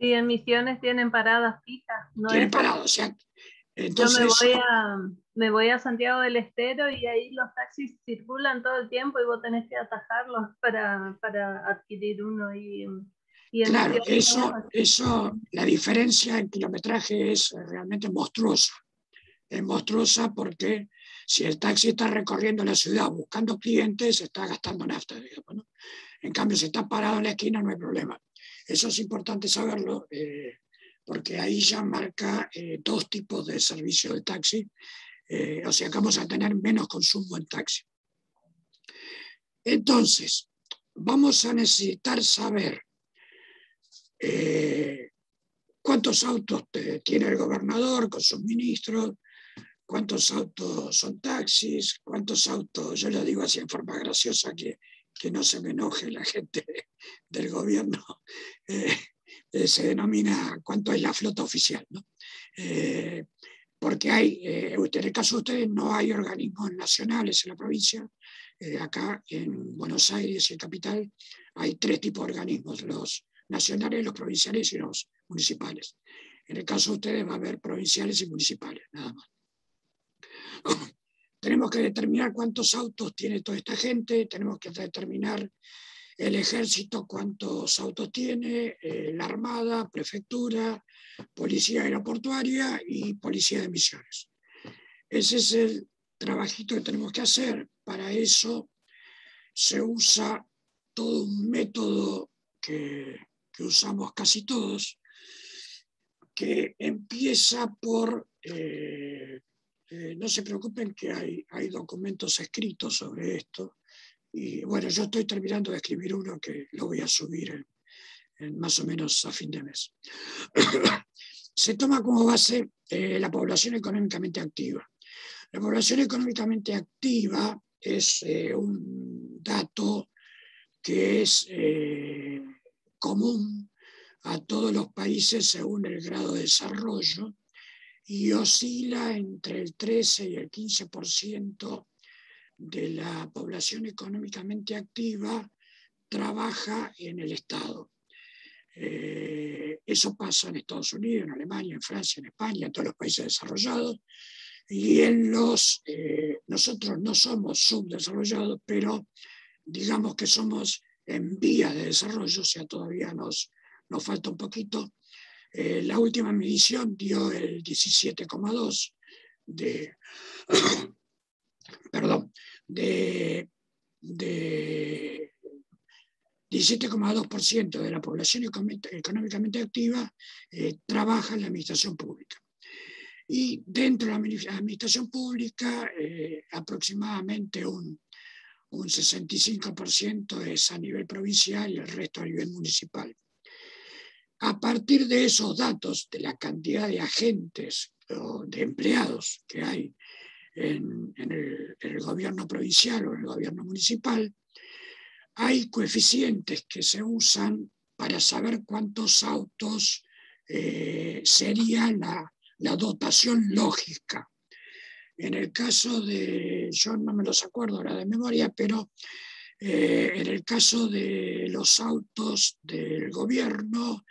Sí, en Misiones tienen paradas fijas. No tienen paradas, o sea, entonces, Yo me voy, a, me voy a Santiago del Estero y ahí los taxis circulan todo el tiempo y vos tenés que atajarlos para, para adquirir uno y claro, eso, eso, la diferencia en kilometraje es realmente monstruosa. Es monstruosa porque si el taxi está recorriendo la ciudad buscando clientes, está gastando nafta. En cambio, si está parado en la esquina, no hay problema. Eso es importante saberlo, eh, porque ahí ya marca eh, dos tipos de servicio de taxi. Eh, o sea que vamos a tener menos consumo en taxi. Entonces, vamos a necesitar saber eh, cuántos autos tiene el gobernador con sus ministros, cuántos autos son taxis, cuántos autos, yo lo digo así en forma graciosa, que, que no se me enoje la gente del gobierno, eh, eh, se denomina cuánto es la flota oficial. ¿no? porque hay, en el caso de ustedes, no hay organismos nacionales en la provincia. acá en Buenos Aires y en Capital hay tres tipos de organismos, los nacionales, los provinciales y los municipales. En el caso de ustedes va a haber provinciales y municipales, nada más. tenemos que determinar cuántos autos tiene toda esta gente, tenemos que determinar el ejército cuántos autos tiene, eh, la armada, prefectura, policía aeroportuaria y policía de misiones. Ese es el trabajito que tenemos que hacer. Para eso se usa todo un método que que usamos casi todos, que empieza por, eh, eh, no se preocupen que hay, hay documentos escritos sobre esto, y bueno, yo estoy terminando de escribir uno que lo voy a subir en, más o menos a fin de mes. se toma como base eh, la población económicamente activa. La población económicamente activa es un dato que es común a todos los países según el grado de desarrollo y oscila entre el 13 y el 15% de la población económicamente activa trabaja en el Estado. Eh, eso pasa en Estados Unidos, en Alemania, en Francia, en España, en todos los países desarrollados. Y en los, eh, nosotros no somos subdesarrollados, pero digamos que somos en vía de desarrollo, o sea, todavía nos, nos falta un poquito. Eh, la última medición dio el 17,2 de, perdón, de, de 17,2% de la población económicamente activa eh, trabaja en la administración pública. Y dentro de la administración pública, eh, aproximadamente un, un 65% es a nivel provincial y el resto a nivel municipal. A partir de esos datos, de la cantidad de agentes o de empleados que hay en, el, gobierno provincial o en el gobierno municipal, hay coeficientes que se usan para saber cuántos autos eh, sería la, dotación lógica. En el caso de, yo no me los acuerdo ahora de memoria, pero eh, en el caso de los autos del gobierno,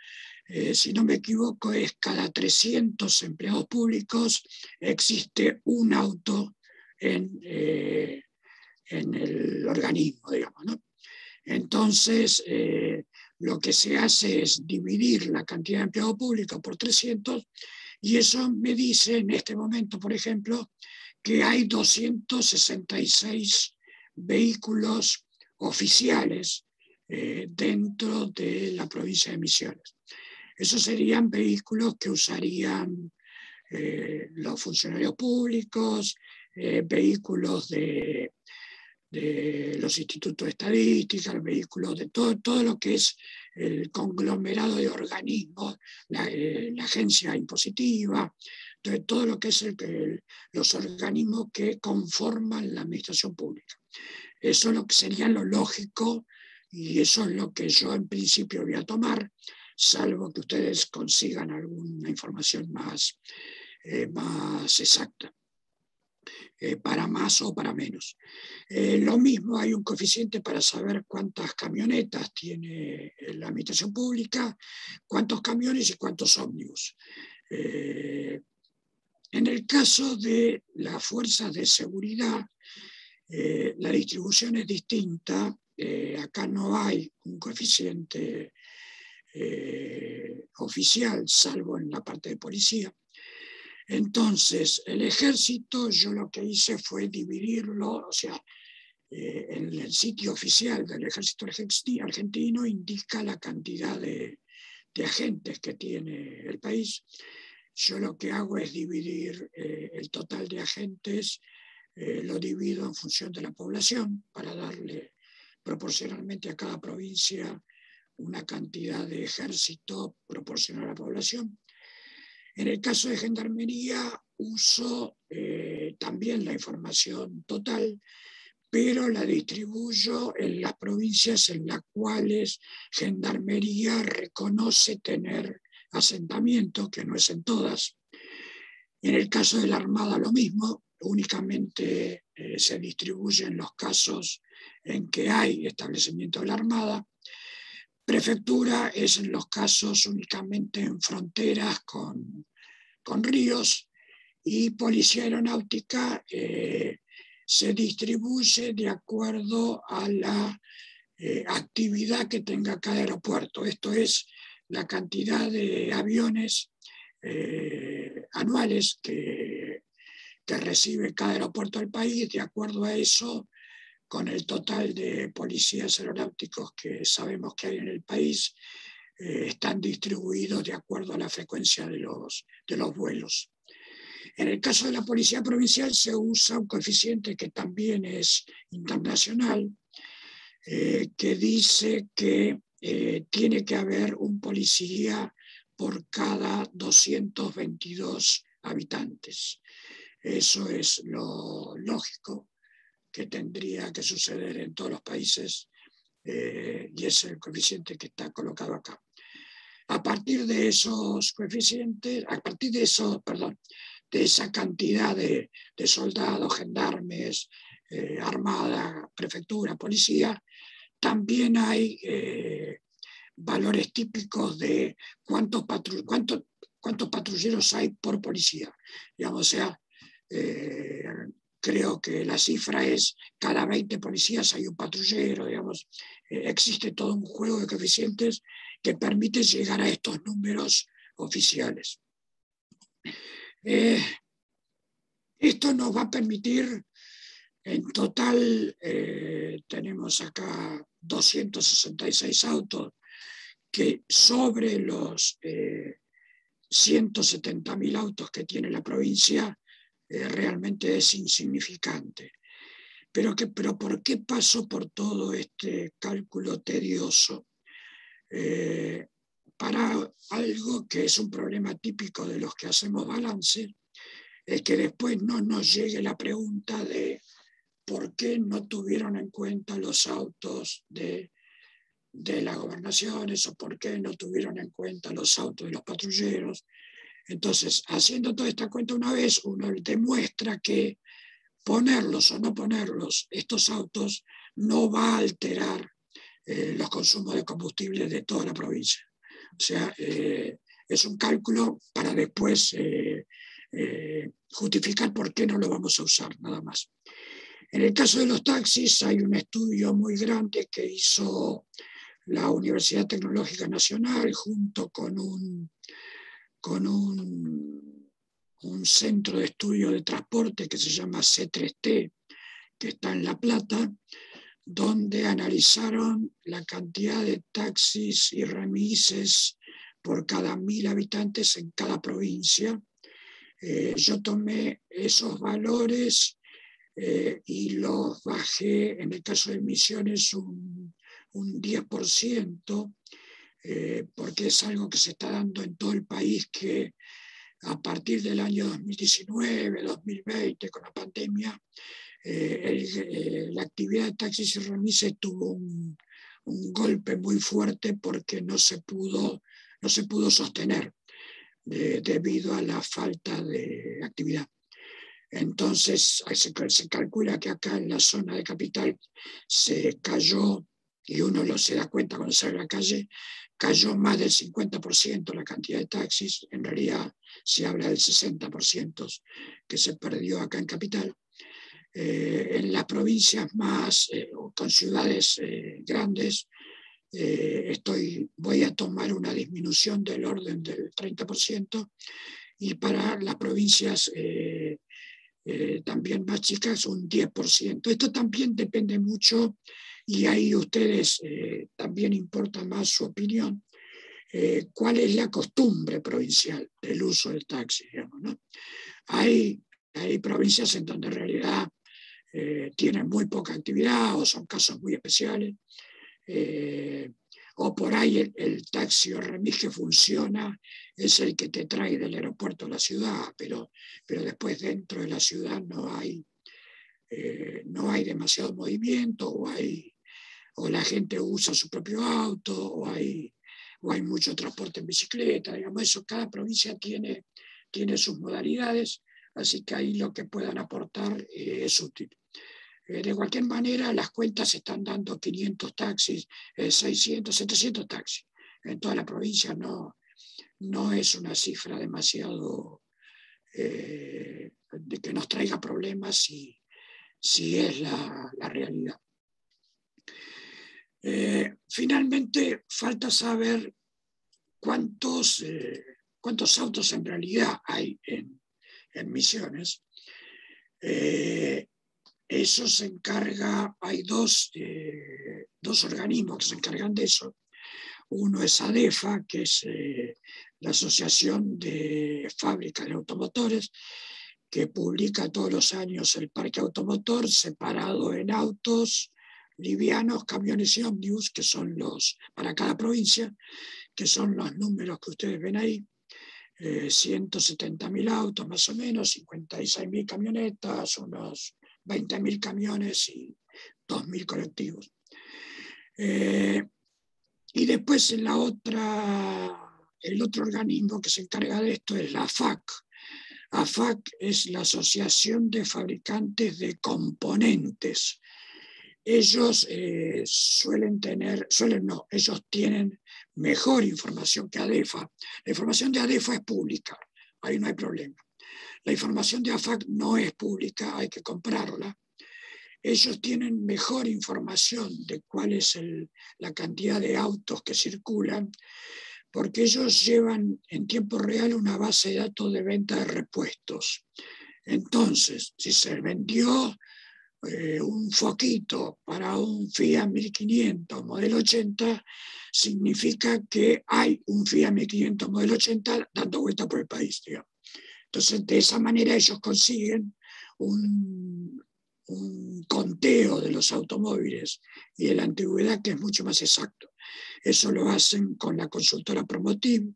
eh, si no me equivoco, es cada 300 empleados públicos existe un auto en, en el organismo, digamos. Entonces, eh, lo que se hace es dividir la cantidad de empleado público por 300 y eso me dice en este momento, por ejemplo, que hay 266 vehículos oficiales eh, dentro de la provincia de Misiones. Esos serían vehículos que usarían eh, los funcionarios públicos, vehículos de los institutos de estadística, los vehículos, de todo, todo lo que es el conglomerado de organismos, la, eh, agencia impositiva, todo lo que es el, los organismos que conforman la administración pública. Eso es lo que sería lo lógico y eso es lo que yo en principio voy a tomar, salvo que ustedes consigan alguna información más, eh, más exacta. Eh, para más o para menos. Eh, lo mismo, hay un coeficiente para saber cuántas camionetas tiene la administración pública, cuántos camiones y cuántos ómnibus. En el caso de las fuerzas de seguridad, la distribución es distinta. acá no hay un coeficiente oficial, salvo en la parte de policía. Entonces, el ejército, yo lo que hice fue dividirlo, o sea, eh, en el sitio oficial del ejército argentino indica la cantidad de, agentes que tiene el país. Yo lo que hago es dividir eh, el total de agentes, eh, lo divido en función de la población para darle proporcionalmente a cada provincia una cantidad de ejército proporcional a la población. En el caso de Gendarmería uso eh, también la información total, pero la distribuyo en las provincias en las cuales Gendarmería reconoce tener asentamiento, que no es en todas. En el caso de la Armada lo mismo, únicamente eh, se distribuye en los casos en que hay establecimiento de la Armada. Prefectura es en los casos únicamente en fronteras con, con ríos y policía aeronáutica eh, se distribuye de acuerdo a la eh, actividad que tenga cada aeropuerto. Esto es la cantidad de aviones eh, anuales que, que recibe cada aeropuerto del país. De acuerdo a eso, con el total de policías aeronáuticos que sabemos que hay en el país, eh, están distribuidos de acuerdo a la frecuencia de los, de los vuelos. En el caso de la Policía Provincial se usa un coeficiente que también es internacional, eh, que dice que eh, tiene que haber un policía por cada 222 habitantes. Eso es lo lógico que tendría que suceder en todos los países eh, y es el coeficiente que está colocado acá. A partir de esos coeficientes, a partir de esa cantidad de, soldados, gendarmes, eh, armada, prefectura, policía, también hay eh, valores típicos de cuántos, cuántos patrulleros hay por policía. Digamos, o sea, creo que la cifra es cada 20 policías hay un patrullero, digamos, eh, existe todo un juego de coeficientes que permite llegar a estos números oficiales. Eh, esto nos va a permitir En total eh, tenemos acá 266 autos que sobre los 170.000 autos que tiene la provincia realmente es insignificante. Pero, que, pero ¿por qué paso por todo este cálculo tedioso? Eh, para algo que es un problema típico de los que hacemos balance, es que después no nos llegue la pregunta de por qué no tuvieron en cuenta los autos de, de las gobernaciones o por qué no tuvieron en cuenta los autos de los patrulleros. Entonces, haciendo toda esta cuenta una vez, uno demuestra que ponerlos o no ponerlos, estos autos, no va a alterar eh, los consumos de combustible de toda la provincia. O sea, eh, es un cálculo para después eh, justificar por qué no lo vamos a usar, nada más. En el caso de los taxis hay un estudio muy grande que hizo la Universidad Tecnológica Nacional junto con un, con un un centro de estudio de transporte que se llama C3T, que está en La Plata, donde analizaron la cantidad de taxis y remises por cada mil habitantes en cada provincia. Eh, yo tomé esos valores eh, y los bajé, en el caso de Misiones, un, un 10%, eh, porque es algo que se está dando en todo el país que a partir del año 2019, 2020, con la pandemia, eh, eh, la actividad de taxis y remises tuvo un, golpe muy fuerte porque no se pudo, no se pudo sostener debido a la falta de actividad. Entonces se, calcula que acá en la zona de capital se cayó, y uno lo se da cuenta cuando sale a la calle, cayó más del 50% la cantidad de taxis, en realidad se habla del 60% que se perdió acá en Capital. Eh, en las provincias más, eh, con ciudades eh, grandes, estoy, voy a tomar una disminución del orden del 30% y para las provincias también más chicas un 10%. Esto también depende mucho y ahí ustedes también importa más su opinión eh, cuál es la costumbre provincial del uso del taxi. hay, hay provincias en donde en realidad eh, tienen muy poca actividad o son casos muy especiales. Eh, o por ahí el, taxi o remis que funciona es el que te trae del aeropuerto a la ciudad, pero, pero después dentro de la ciudad no hay, no hay demasiado movimiento o, hay, o la gente usa su propio auto o hay o hay mucho transporte en bicicleta, digamos, eso, cada provincia tiene, tiene sus modalidades, así que ahí lo que puedan aportar eh, es útil. Eh, de cualquier manera, las cuentas están dando 500 taxis, 600, eh, 700 taxis. En toda la provincia no, no es una cifra demasiado de que nos traiga problemas si, si es la, la realidad. Eh, finalmente, falta saber cuántos, eh, cuántos autos en realidad hay en, Misiones. Eh, eso se encarga, hay dos, dos organismos que se encargan de eso. Uno es ADEFA, que es la Asociación de Fábricas de Automotores, que publica todos los años el parque automotor separado en autos, livianos, camiones y ómnibus, que son los, para cada provincia, que son los números que ustedes ven ahí. Eh, 170.000 autos más o menos, 56.000 camionetas, unos 20.000 camiones y 2.000 colectivos. Eh, y después en la el otro organismo que se encarga de esto es la AFAC. AFAC es la Asociación de Fabricantes de Componentes ellos eh, suelen tener, suelen no, ellos tienen mejor información que ADEFA. La información de ADEFA es pública, ahí no hay problema. La información de AFAC no es pública, hay que comprarla. Ellos tienen mejor información de cuál es la cantidad de autos que circulan, porque ellos llevan en tiempo real una base de datos de venta de repuestos. Entonces, si se vendió eh, un foquito para un Fiat 1500 modelo 80 significa que hay un Fiat 1500 modelo 80 dando vuelta por el país. Entonces, de esa manera ellos consiguen un, un conteo de los automóviles y de la antigüedad que es mucho más exacto. Eso lo hacen con la consultora Promotiv,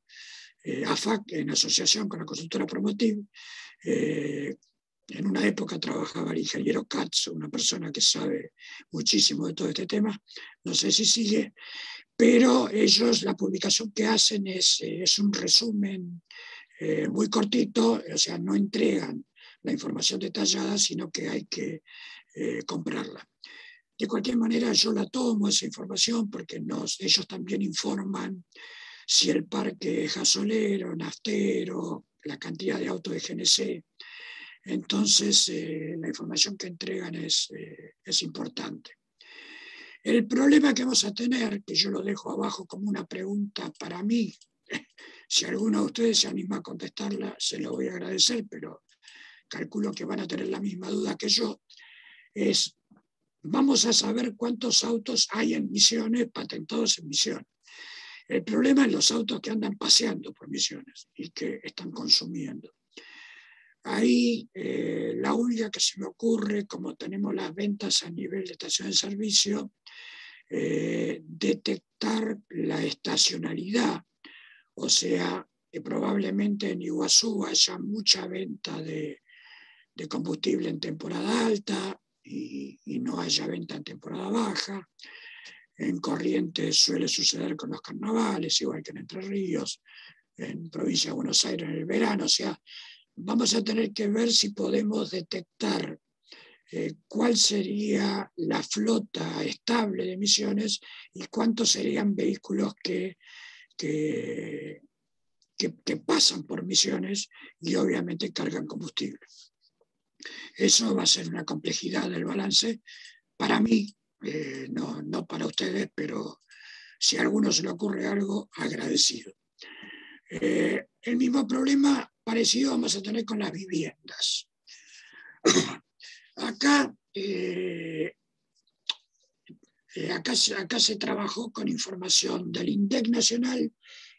eh, AFAC, en asociación con la consultora Promotiv. Eh, en una época trabajaba el ingeniero Katz, una persona que sabe muchísimo de todo este tema. No sé si sigue, pero ellos la publicación que hacen es, eh, es un resumen muy cortito, o sea, no entregan la información detallada, sino que hay que eh, comprarla. De cualquier manera, yo la tomo esa información porque ellos también informan si el parque es gasolero, naftero, la cantidad de autos de GNC. Entonces, eh, la información que entregan es, eh, es importante. El problema que vamos a tener, que yo lo dejo abajo como una pregunta para mí, si alguno de ustedes se anima a contestarla, se lo voy a agradecer, pero calculo que van a tener la misma duda que yo, es, vamos a saber cuántos autos hay en misiones, patentados en misiones. El problema es los autos que andan paseando por misiones y que están consumiendo. Ahí eh, la única que se me ocurre, como tenemos las ventas a nivel de estación de servicio, eh, detectar la estacionalidad, o sea, que probablemente en Iguazú haya mucha venta de de combustible en temporada alta y, no haya venta en temporada baja. En Corrientes suele suceder con los carnavales, igual que en Entre Ríos, en provincia de Buenos Aires en el verano. O sea, vamos a tener que ver si podemos detectar eh, cuál sería la flota estable de emisiones y cuántos serían vehículos que, que, que pasan por misiones y obviamente cargan combustible. Eso va a ser una complejidad del balance para mí, eh, no, para ustedes, pero si a alguno se le ocurre algo, agradecido. Eh, el mismo problema parecido vamos a tener con las viviendas. Acá, eh, acá, acá, se trabajó con información del INDEC nacional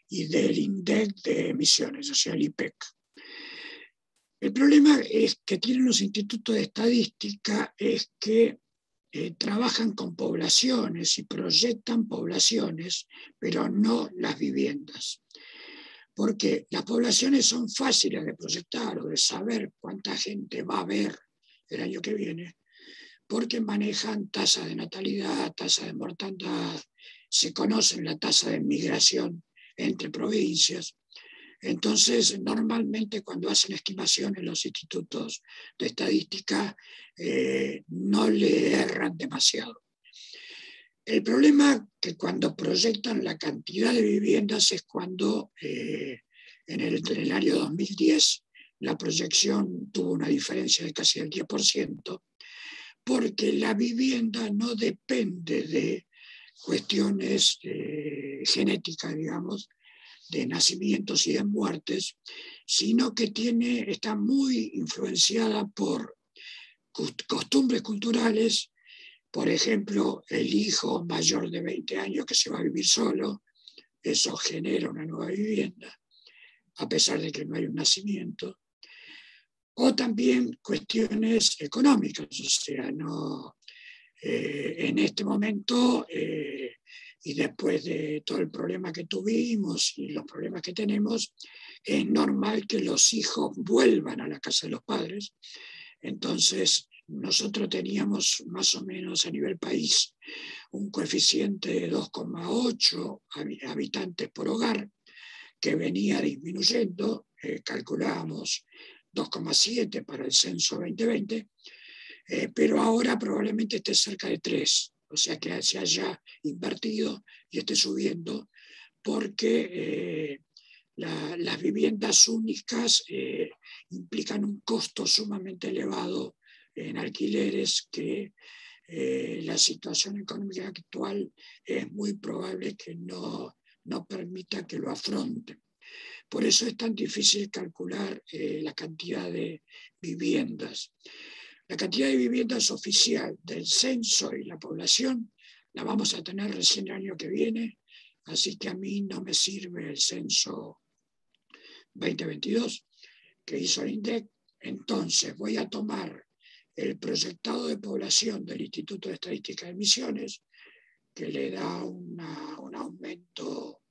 y del INDEC de emisiones, o sea, el IPEC. El problema es que tienen los institutos de estadística es que eh, trabajan con poblaciones y proyectan poblaciones, pero no las viviendas. Porque las poblaciones son fáciles de proyectar o de saber cuánta gente va a haber el año que viene, porque manejan tasa de natalidad, tasa de mortandad, se conocen la tasa de migración entre provincias. Entonces, normalmente cuando hacen estimaciones los institutos de estadística, eh, no le erran demasiado. El problema que cuando proyectan la cantidad de viviendas es cuando eh, en, el, en año 2010 la proyección tuvo una diferencia de casi el 10%, porque la vivienda no depende de cuestiones eh, genéticas, digamos, de nacimientos y de muertes, sino que tiene, está muy influenciada por costumbres culturales, por ejemplo, el hijo mayor de 20 años que se va a vivir solo, eso genera una nueva vivienda, a pesar de que no hay un nacimiento, o también cuestiones económicas, o sea, no, eh, en este momento eh, y después de todo el problema que tuvimos y los problemas que tenemos, es normal que los hijos vuelvan a la casa de los padres. Entonces, nosotros teníamos más o menos a nivel país un coeficiente de 2,8 habitantes por hogar que venía disminuyendo, eh, calculábamos 2,7 para el censo 2020, eh, pero ahora probablemente esté cerca de 3 o sea, que se haya invertido y esté subiendo, porque eh, las viviendas únicas eh, implican un costo sumamente elevado en alquileres que eh, la situación económica actual es muy probable que no, no permita que lo afronten. Por eso es tan difícil calcular la cantidad de viviendas. La cantidad de viviendas oficial del censo y la población la vamos a tener recién el año que viene, así que a mí no me sirve el censo 2022 que hizo el INDEC. Entonces voy a tomar el proyectado de población del Instituto de Estadística de Misiones, que le da un aumento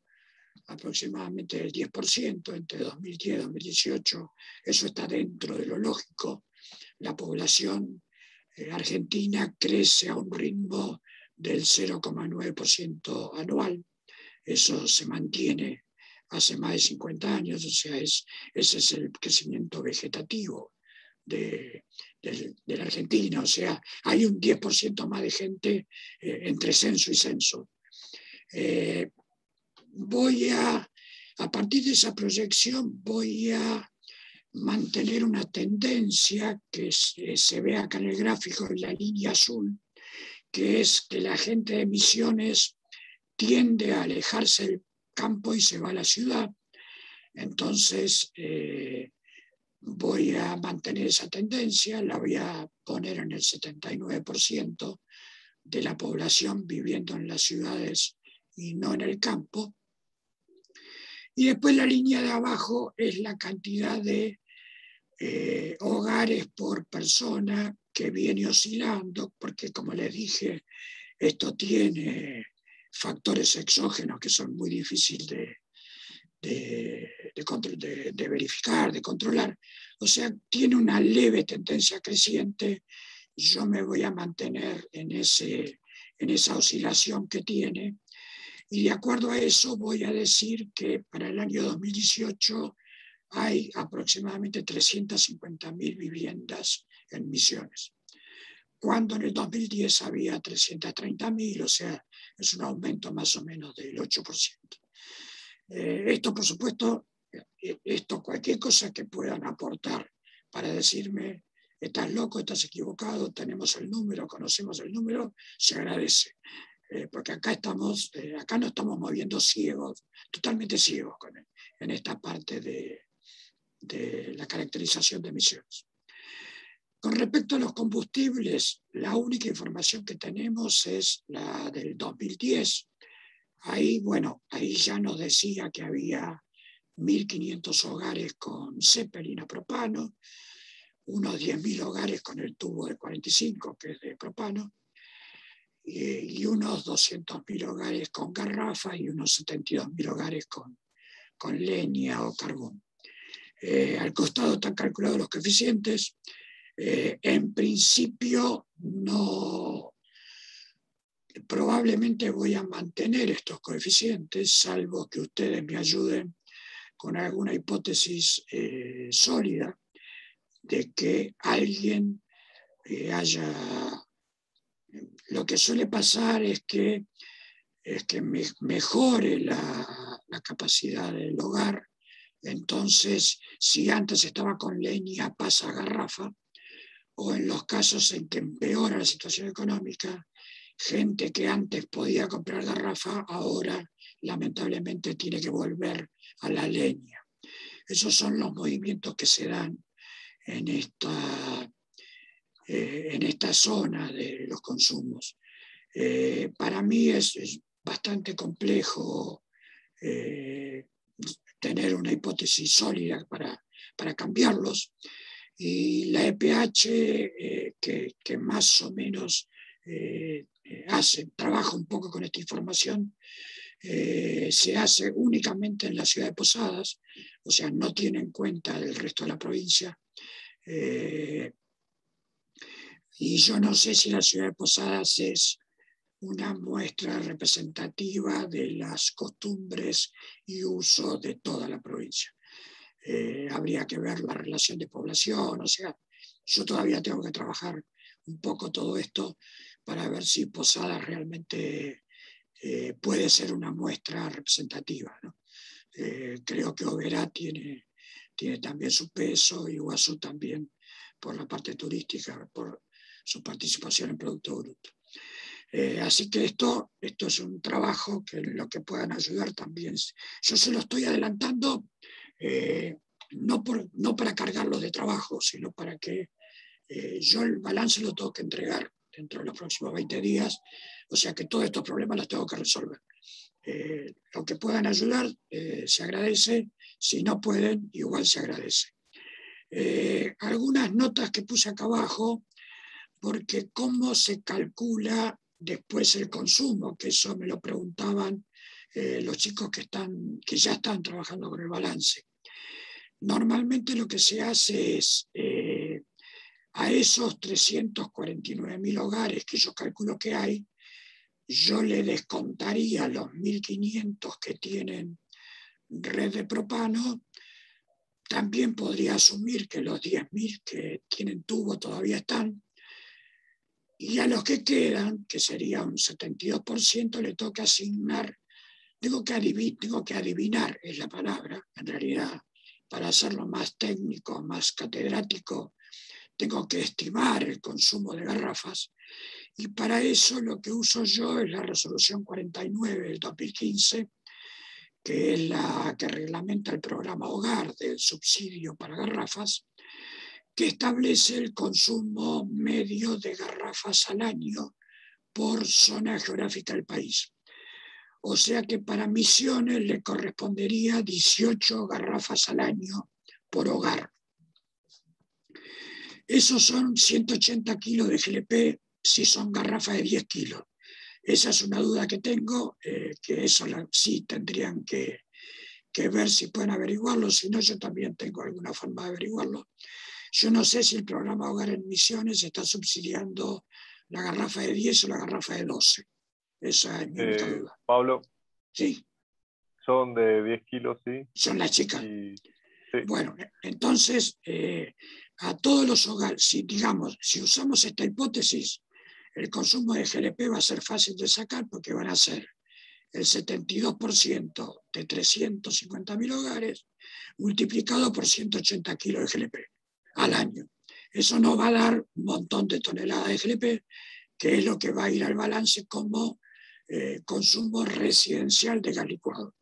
aproximadamente del 10% entre 2010 y 2018. Eso está dentro de lo lógico. La población eh, argentina crece a un ritmo del 0,9% anual. Eso se mantiene hace más de 50 años, o sea, es, ese es el crecimiento vegetativo de, la Argentina. O sea, hay un 10% más de gente eh, entre censo y censo. Eh, voy a, a partir de esa proyección, voy a mantener una tendencia que se, ve acá en el gráfico, en la línea azul, que es que la gente de Misiones tiende a alejarse del campo y se va a la ciudad. Entonces, eh, voy a mantener esa tendencia, la voy a poner en el 79% de la población viviendo en las ciudades y no en el campo. Y después la línea de abajo es la cantidad de eh, hogares por persona que viene oscilando, porque como les dije, esto tiene factores exógenos que son muy difíciles de, de, de, verificar, de controlar. O sea, tiene una leve tendencia creciente. Yo me voy a mantener en, ese, en esa oscilación que tiene y de acuerdo a eso voy a decir que para el año 2018 hay aproximadamente 350.000 viviendas en Misiones, cuando en el 2010 había 330.000, o sea, es un aumento más o menos del 8%. Eh, esto, por supuesto, eh, esto cualquier cosa que puedan aportar para decirme, estás loco, estás equivocado, tenemos el número, conocemos el número, se agradece. Eh, porque acá, estamos, eh, acá no estamos moviendo ciegos, totalmente ciegos en esta parte de, de la caracterización de emisiones. Con respecto a los combustibles, la única información que tenemos es la del 2010. Ahí, bueno, ahí ya nos decía que había 1.500 hogares con Zeppelin a propano, unos 10.000 hogares con el tubo de 45, que es de propano, y unos 200.000 hogares con garrafa y unos 72.000 hogares con, con leña o carbón. Eh, al costado están calculados los coeficientes. Eh, en principio, no, probablemente voy a mantener estos coeficientes, salvo que ustedes me ayuden con alguna hipótesis eh, sólida de que alguien haya lo que suele pasar es que, es que mejore la, capacidad del hogar. Entonces, si antes estaba con leña, pasa a garrafa, o en los casos en que empeora la situación económica, gente que antes podía comprar garrafa, ahora lamentablemente tiene que volver a la leña. Esos son los movimientos que se dan en esta, eh, en esta zona de los consumos. Eh, para mí es, bastante complejo eh, tener una hipótesis sólida para, para cambiarlos. Y la EPH, que, que, más o menos hace, trabaja un poco con esta información, se hace únicamente en la ciudad de Posadas, o sea, no tiene en cuenta el resto de la provincia. Y yo no sé si la ciudad de Posadas es una muestra representativa de las costumbres y uso de toda la provincia. Eh, habría que ver la relación de población, o sea, yo todavía tengo que trabajar un poco todo esto para ver si Posadas realmente eh, puede ser una muestra representativa. Eh, creo que Oberá tiene, tiene también su peso, y Iguazú también por la parte turística, por su participación en Producto Bruto. Eh, así que esto, esto es un trabajo que lo que puedan ayudar también. Yo se lo estoy adelantando eh, no, por, no para cargarlo de trabajo, sino para que Eh, yo el balance lo tengo que entregar dentro de los próximos 20 días, o sea que todos estos problemas los tengo que resolver. Lo que puedan ayudar se agradece, si no pueden, igual se agradece. algunas notas que puse acá abajo, porque cómo se calcula después el consumo, que eso me lo preguntaban los chicos que, están, que ya están trabajando con el balance. Normalmente lo que se hace es a esos 349.000 hogares que yo calculo que hay, yo le descontaría los 1.500 que tienen red de propano, también podría asumir que los 10.000 que tienen tubo todavía están, y a los que quedan, que sería un 72%, le toca asignar, tengo que, adivinar, tengo que adivinar, es la palabra, en realidad, para hacerlo más técnico, más catedrático, tengo que estimar el consumo de garrafas. Y para eso lo que uso yo es la resolución 49 del 2015, que es la que reglamenta el programa hogar del subsidio para garrafas, que establece el consumo medio de garrafas al año por zona geográfica del país. O sea que para Misiones le correspondería 18 garrafas al año por hogar. Esos son 180 kilos de GLP si son garrafas de 10 kilos. Esa es una duda que tengo, eh, que eso sí tendrían que, ver si pueden averiguarlo, si no yo también tengo alguna forma de averiguarlo. Yo no sé si el programa Hogar en Misiones está subsidiando la garrafa de 10 o la garrafa de 12. Esa es mi eh, duda. Pablo. Sí. Son de 10 kilos, sí. Son las chicas. Bueno, entonces, eh, a todos los hogares, si digamos, si usamos esta hipótesis, el consumo de GLP va a ser fácil de sacar porque van a ser el 72% de 350.000 hogares multiplicado por 180 kilos de GLP al año. Eso nos va a dar un montón de toneladas de GLP, que es lo que va a ir al balance como eh, consumo residencial de gas licuado.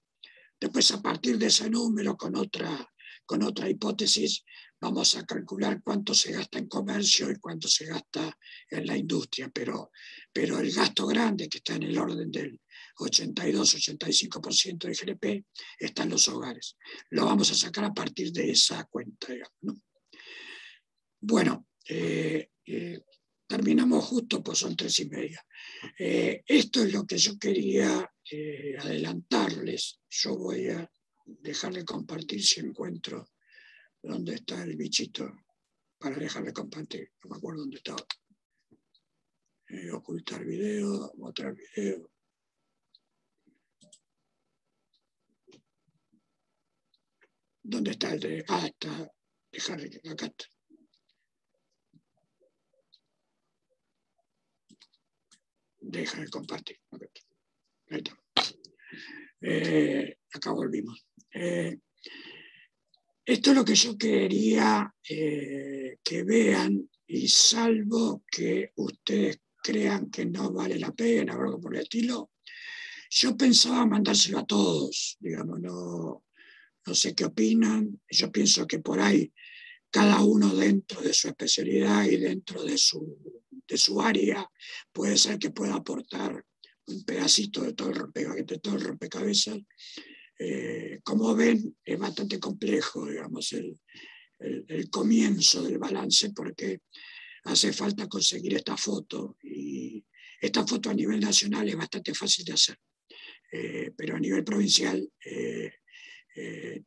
Después, a partir de ese número, con otra, con otra hipótesis, vamos a calcular cuánto se gasta en comercio y cuánto se gasta en la industria, pero, pero el gasto grande, que está en el orden del 82-85% de GDP, está en los hogares. Lo vamos a sacar a partir de esa cuenta. Bueno, eh, eh, terminamos justo, pues son tres y media. Eh, esto es lo que yo quería adelantarles. Yo voy a dejar de compartir si encuentro dónde está el bichito para dejarle compartir. No me acuerdo dónde estaba. Ocultar video, mostrar video. ¿Dónde está el de.? Ah, está. Dejar acá está. Deja de compartir. Eh, acá volvimos. Eh, esto es lo que yo quería eh, que vean y salvo que ustedes crean que no vale la pena o algo por el estilo, yo pensaba mandárselo a todos, digamos, no, no sé qué opinan, yo pienso que por ahí cada uno dentro de su especialidad y dentro de su, de su área puede ser que pueda aportar un pedacito de todo el, de todo el rompecabezas. Eh, como ven, es bastante complejo, digamos, el, comienzo del balance porque hace falta conseguir esta foto y esta foto a nivel nacional es bastante fácil de hacer, eh, pero a nivel provincial eh,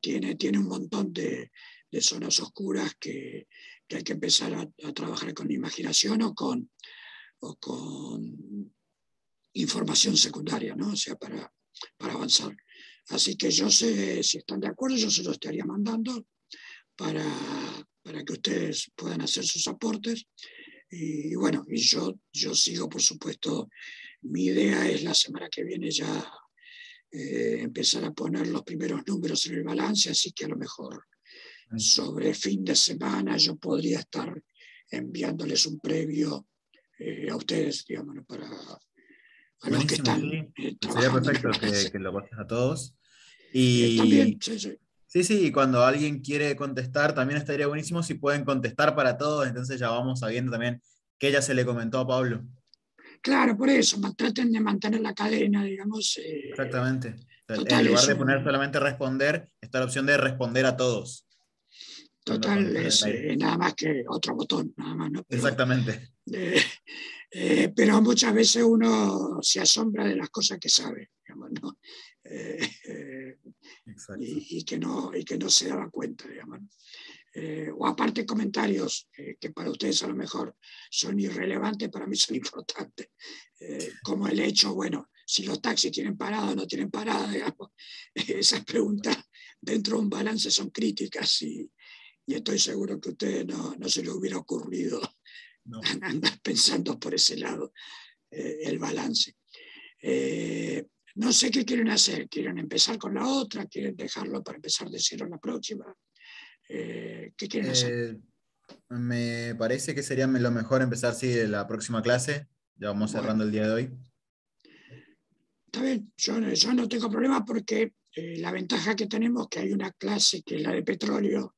tiene, tiene un montón de, zonas oscuras que, hay que empezar a, trabajar con imaginación o con, o con información secundaria, ¿no? o sea, para, para avanzar. Así que yo sé, si están de acuerdo, yo se lo estaría mandando para, para que ustedes puedan hacer sus aportes. Y, bueno, y yo, yo sigo, por supuesto, mi idea es la semana que viene ya eh, empezar a poner los primeros números en el balance, así que a lo mejor sobre fin de semana yo podría estar enviándoles un previo eh, a ustedes, digamos, para, a los que están. Eh, Sería perfecto que, lo pases a todos. Y, también, sí, sí. Sí, sí, y cuando alguien quiere contestar, también estaría buenísimo si pueden contestar para todos, entonces ya vamos sabiendo también que ella se le comentó a Pablo. Claro, por eso, traten de mantener la cadena, digamos. Eh, Exactamente. en lugar de poner solamente responder, está la opción de responder a todos. Total, es eh, nada más que otro botón, nada más. ¿no? Exactamente. Eh, pero muchas veces uno se asombra de las cosas que sabe, digamos, ¿no? y, que no, y que no se daba cuenta, digamos. Eh, o aparte comentarios que para ustedes a lo mejor son irrelevantes, para mí son importantes, eh, como el hecho, bueno, si los taxis tienen parada o no tienen parada, digamos, esas preguntas dentro de un balance son críticas y, y estoy seguro que a ustedes no, no, se les hubiera ocurrido andar pensando por ese lado eh, el balance. No sé qué quieren hacer. ¿Quieren empezar con la otra? ¿Quieren dejarlo para empezar de cero la próxima? Eh, ¿Qué quieren hacer? Eh, me parece que sería lo mejor empezar, sí, la próxima clase. Ya vamos cerrando el día de hoy. Está bien, yo, no tengo problema porque eh, la ventaja que tenemos es que hay una clase que es la de petróleo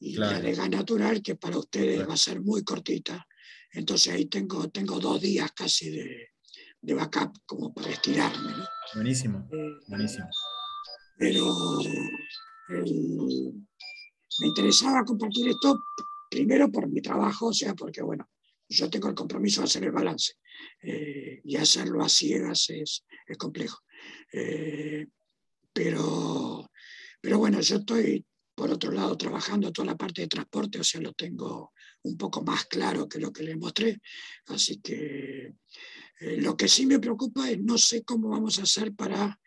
y la de gas natural que para ustedes va a ser muy cortita. Entonces ahí tengo, tengo dos días casi de, de backup como para estirarme. Buenísimo, eh, buenísimo. Pero me interesaba compartir esto primero por mi trabajo, o sea, porque bueno, yo tengo el compromiso de hacer el balance eh, y hacerlo a ciegas es, es complejo. Eh, pero, pero bueno, yo estoy por otro lado trabajando toda la parte de transporte, o sea, lo tengo un poco más claro que lo que les mostré. Así que eh, lo que sí me preocupa es no sé cómo vamos a hacer para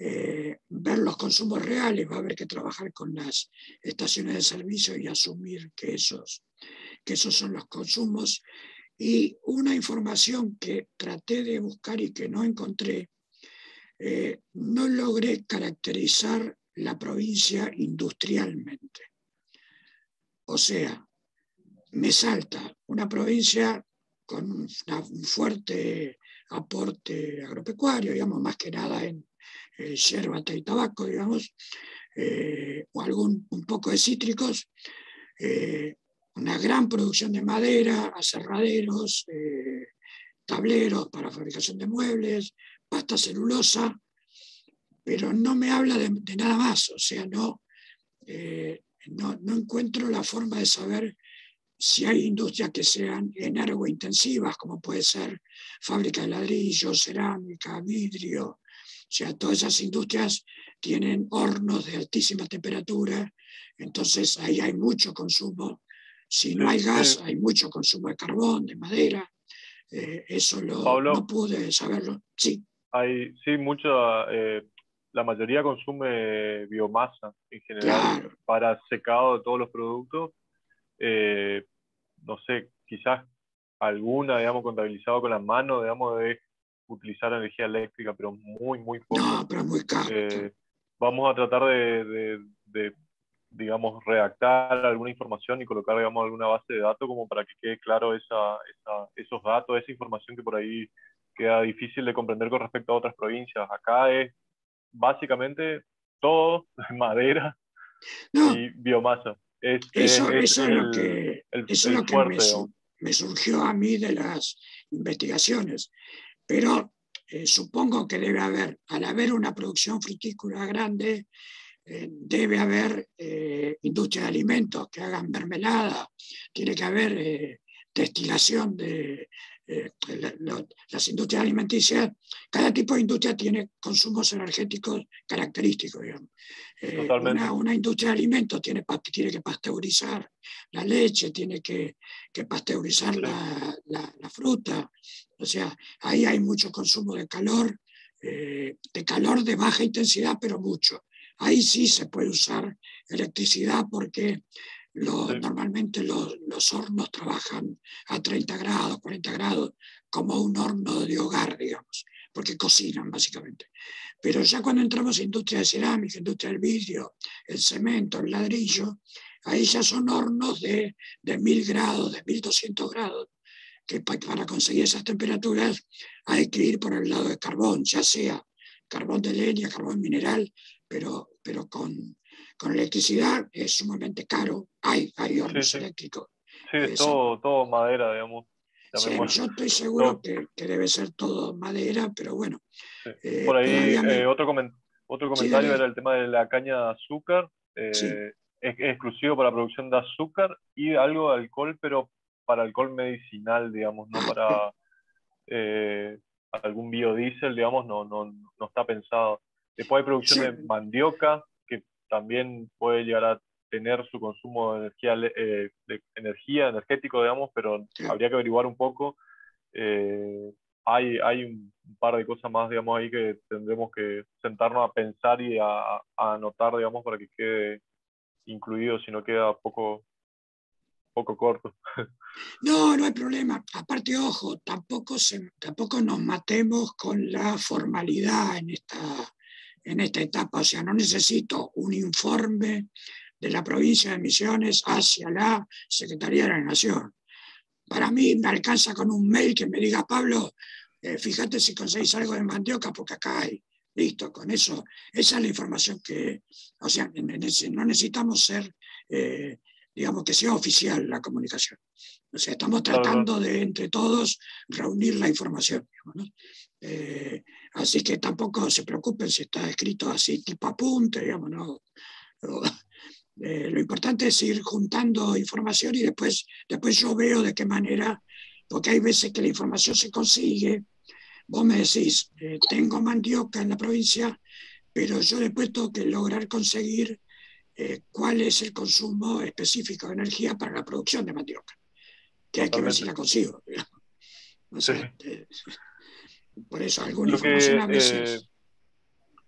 eh, ver los consumos reales. Va a haber que trabajar con las estaciones de servicio y asumir que esos, que esos son los consumos. Y una información que traté de buscar y que no encontré, eh, no logré caracterizar la provincia industrialmente. O sea, me salta una provincia con un fuerte aporte agropecuario, digamos, más que nada en eh, yerba y tabaco, digamos, eh, o algún un poco de cítricos, eh, una gran producción de madera, aserraderos, eh, tableros para fabricación de muebles, pasta celulosa, pero no me habla de, nada más, o sea, no, no, no encuentro la forma de saber si hay industrias que sean energointensivas, como puede ser fábrica de ladrillos, cerámica, vidrio, o sea, todas esas industrias tienen hornos de altísima temperatura, entonces ahí hay mucho consumo. Si no hay gas, hay mucho consumo de carbón, de madera. Eh, eso lo, no pude saberlo. Sí. Hay, sí, mucho. Eh, la mayoría consume biomasa en general para secado de todos los productos eh, no sé, quizás alguna, digamos, contabilizado con las manos, digamos, de utilizar energía eléctrica, pero muy, muy poco. No, pero muy caro. Eh, vamos a tratar de, digamos, redactar alguna información y colocar, digamos, alguna base de datos como para que quede claro esa, esos datos, esa información que por ahí queda difícil de comprender con respecto a otras provincias. Acá es básicamente todo madera y biomasa. Eso, es lo que, me, surgió a mí de las investigaciones. Pero eh, supongo que debe haber, al haber una producción frutícola grande, eh, debe haber eh, industria de alimentos que hagan mermelada, tiene que haber destilación de, eh, las industrias alimenticias, cada tipo de industria tiene consumos energéticos característicos. Eh, una, industria de alimentos tiene, tiene que pasteurizar la leche, tiene que, que pasteurizar la, la, fruta. O sea, ahí hay mucho consumo de calor, eh, de calor de baja intensidad, pero mucho. Ahí sí se puede usar electricidad porque Normalmente los, los, hornos trabajan a 30 grados, 40 grados, como un horno de hogar, digamos, porque cocinan básicamente. Pero ya cuando entramos en industria de cerámica, industria del vidrio, el cemento, el ladrillo, ahí ya son hornos de, de 1000 grados, de 1200 grados, que para conseguir esas temperaturas hay que ir por el lado de carbón, ya sea carbón de leña, carbón mineral, pero, pero con, con electricidad es sumamente caro, hay, hay hornos eléctricos. Sí, es todo, todo madera, digamos. yo estoy seguro que, que, debe ser todo madera, pero bueno. Eh, Por ahí eh, otro, otro comentario era el tema de la caña de azúcar. Eh, es, exclusivo para la producción de azúcar y algo de alcohol, pero para alcohol medicinal, digamos, no ah, para algún biodiesel, digamos, no, no, no está pensado. Después hay producción de mandioca, también puede llegar a tener su consumo de energía, eh, de energía energético, digamos, pero habría que averiguar un poco. Eh, hay, hay un par de cosas más, digamos, ahí que tendremos que sentarnos a pensar y a, anotar, digamos, para que quede incluido, si no queda poco, poco corto. No, no hay problema. Aparte, ojo, tampoco, se, tampoco nos matemos con la formalidad en esta, en esta etapa. O sea, no necesito un informe de la provincia de Misiones hacia la Secretaría de la Nación. Para mí me alcanza con un mail que me diga, Pablo, eh, fíjate si conseguís algo de mandioca porque acá hay. Listo, con eso, esa es la información que, o sea, no necesitamos ser, eh, digamos, que sea oficial la comunicación. O sea, estamos tratando de, entre todos, reunir la información. Eh, así que tampoco se preocupen si está escrito así, tipo apunte, digamos, no. Eh, lo importante es ir juntando información y después, después yo veo de qué manera, porque hay veces que la información se consigue. Vos me decís, eh, tengo mandioca en la provincia, pero yo después tengo que lograr conseguir eh, cuál es el consumo específico de energía para la producción de mandioca, que hay que ver si la consigo. Por eso, alguna información a veces...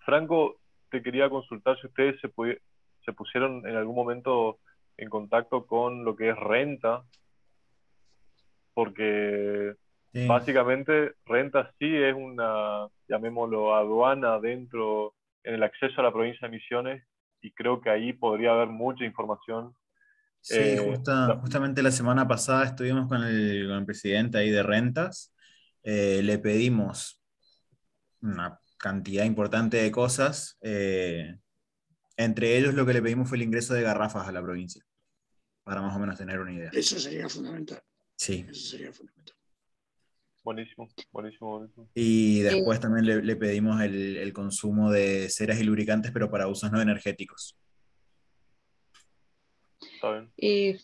Franco, te quería consultar si ustedes se, pusieron en algún momento en contacto con lo que es renta, porque básicamente renta sí es una, llamémoslo, aduana dentro, en el acceso a la provincia de Misiones, y creo que ahí podría haber mucha información. Sí, eh, justamente la semana pasada estuvimos con el, presidente ahí de rentas, eh, le pedimos una cantidad importante de cosas. Eh, entre ellos lo que le pedimos fue el ingreso de garrafas a la provincia, para más o menos tener una idea. Eso sería fundamental. Sí. Eso sería fundamental. Buenísimo, buenísimo, buenísimo. Y después también le, pedimos el, consumo de ceras y lubricantes, pero para usos no energéticos. Eh,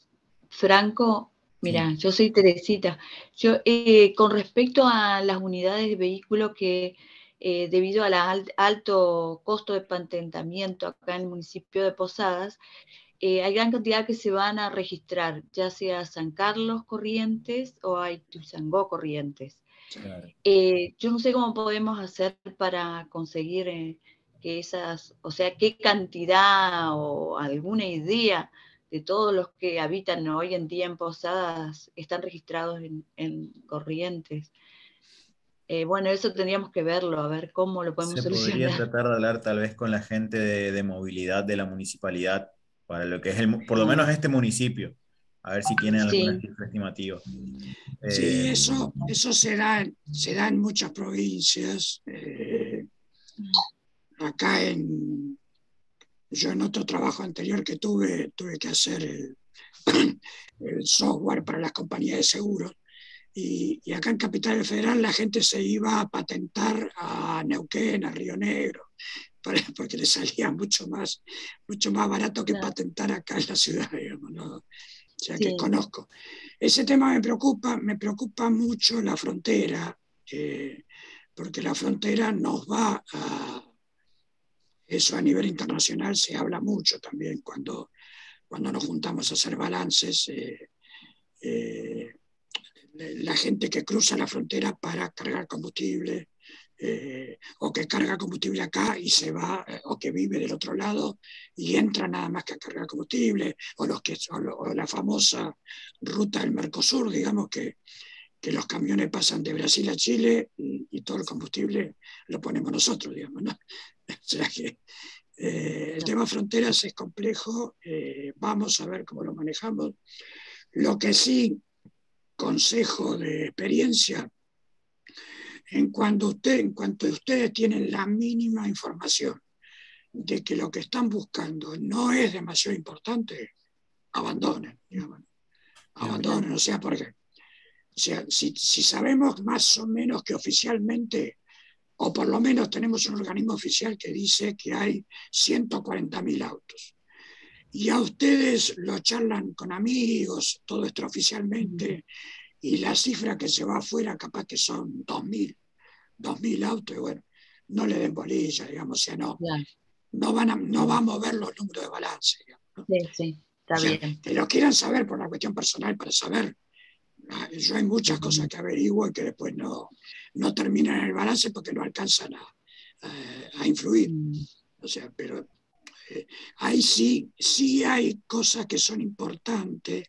Franco, mira, yo soy Teresita. Yo, eh, con respecto a las unidades de vehículo que eh, debido al alto costo de patentamiento acá en el municipio de Posadas, eh, hay gran cantidad que se van a registrar, ya sea San Carlos Corrientes o Aituzangó Corrientes. Eh, yo no sé cómo podemos hacer para conseguir que esas, o sea, qué cantidad o alguna idea de todos los que habitan hoy en día en Posadas están registrados en Corrientes. Eh, bueno, eso tendríamos que verlo, a ver cómo lo podemos Se podría tratar de hablar tal vez con la gente de, movilidad de la municipalidad, para lo que es el, por lo menos este municipio, a ver si tienen alguna cifra estimativa. Sí, eh, eso, eso se, da, se da en muchas provincias. Eh, acá en, yo en otro trabajo anterior que tuve, tuve que hacer el, el software para las compañías de seguros y, acá en Capital Federal la gente se iba a patentar a Neuquén, a Río Negro, porque le salía mucho más, mucho más barato que patentar acá en la ciudad, digamos, ¿no? O sea que conozco. Ese tema me preocupa, me preocupa mucho la frontera, eh, porque la frontera nos va a... Eso a nivel internacional se habla mucho también cuando, cuando nos juntamos a hacer balances. Eh, eh, la gente que cruza la frontera para cargar combustible, eh, o que carga combustible acá y se va, o que vive del otro lado y entra nada más que a cargar combustible, o, los que, o, la famosa ruta del Mercosur, digamos que, que, los camiones pasan de Brasil a Chile y, todo el combustible lo ponemos nosotros, digamos. o sea que eh, el tema fronteras es complejo, vamos a ver cómo lo manejamos. Lo que sí consejo de experiencia, en cuanto, usted, en cuanto ustedes tienen la mínima información de que lo que están buscando no es demasiado importante, abandonen, Abandonen, o sea, porque o sea, si, si, sabemos más o menos que oficialmente, o por lo menos tenemos un organismo oficial que dice que hay 140.000 autos, y a ustedes lo charlan con amigos, todo esto oficialmente, y la cifra que se va afuera capaz que son 2.000, 2.000 autos, y bueno, no le den bolilla, digamos, o sea, no, no, van a, no va a mover los números de balance. Sí, sí, está bien. Que lo quieran saber por la cuestión personal, para saber. Yo hay muchas cosas que averiguo y que después no, no terminan en el balance porque no alcanzan a, a influir. O sea, pero eh, ahí sí, sí hay cosas que son importantes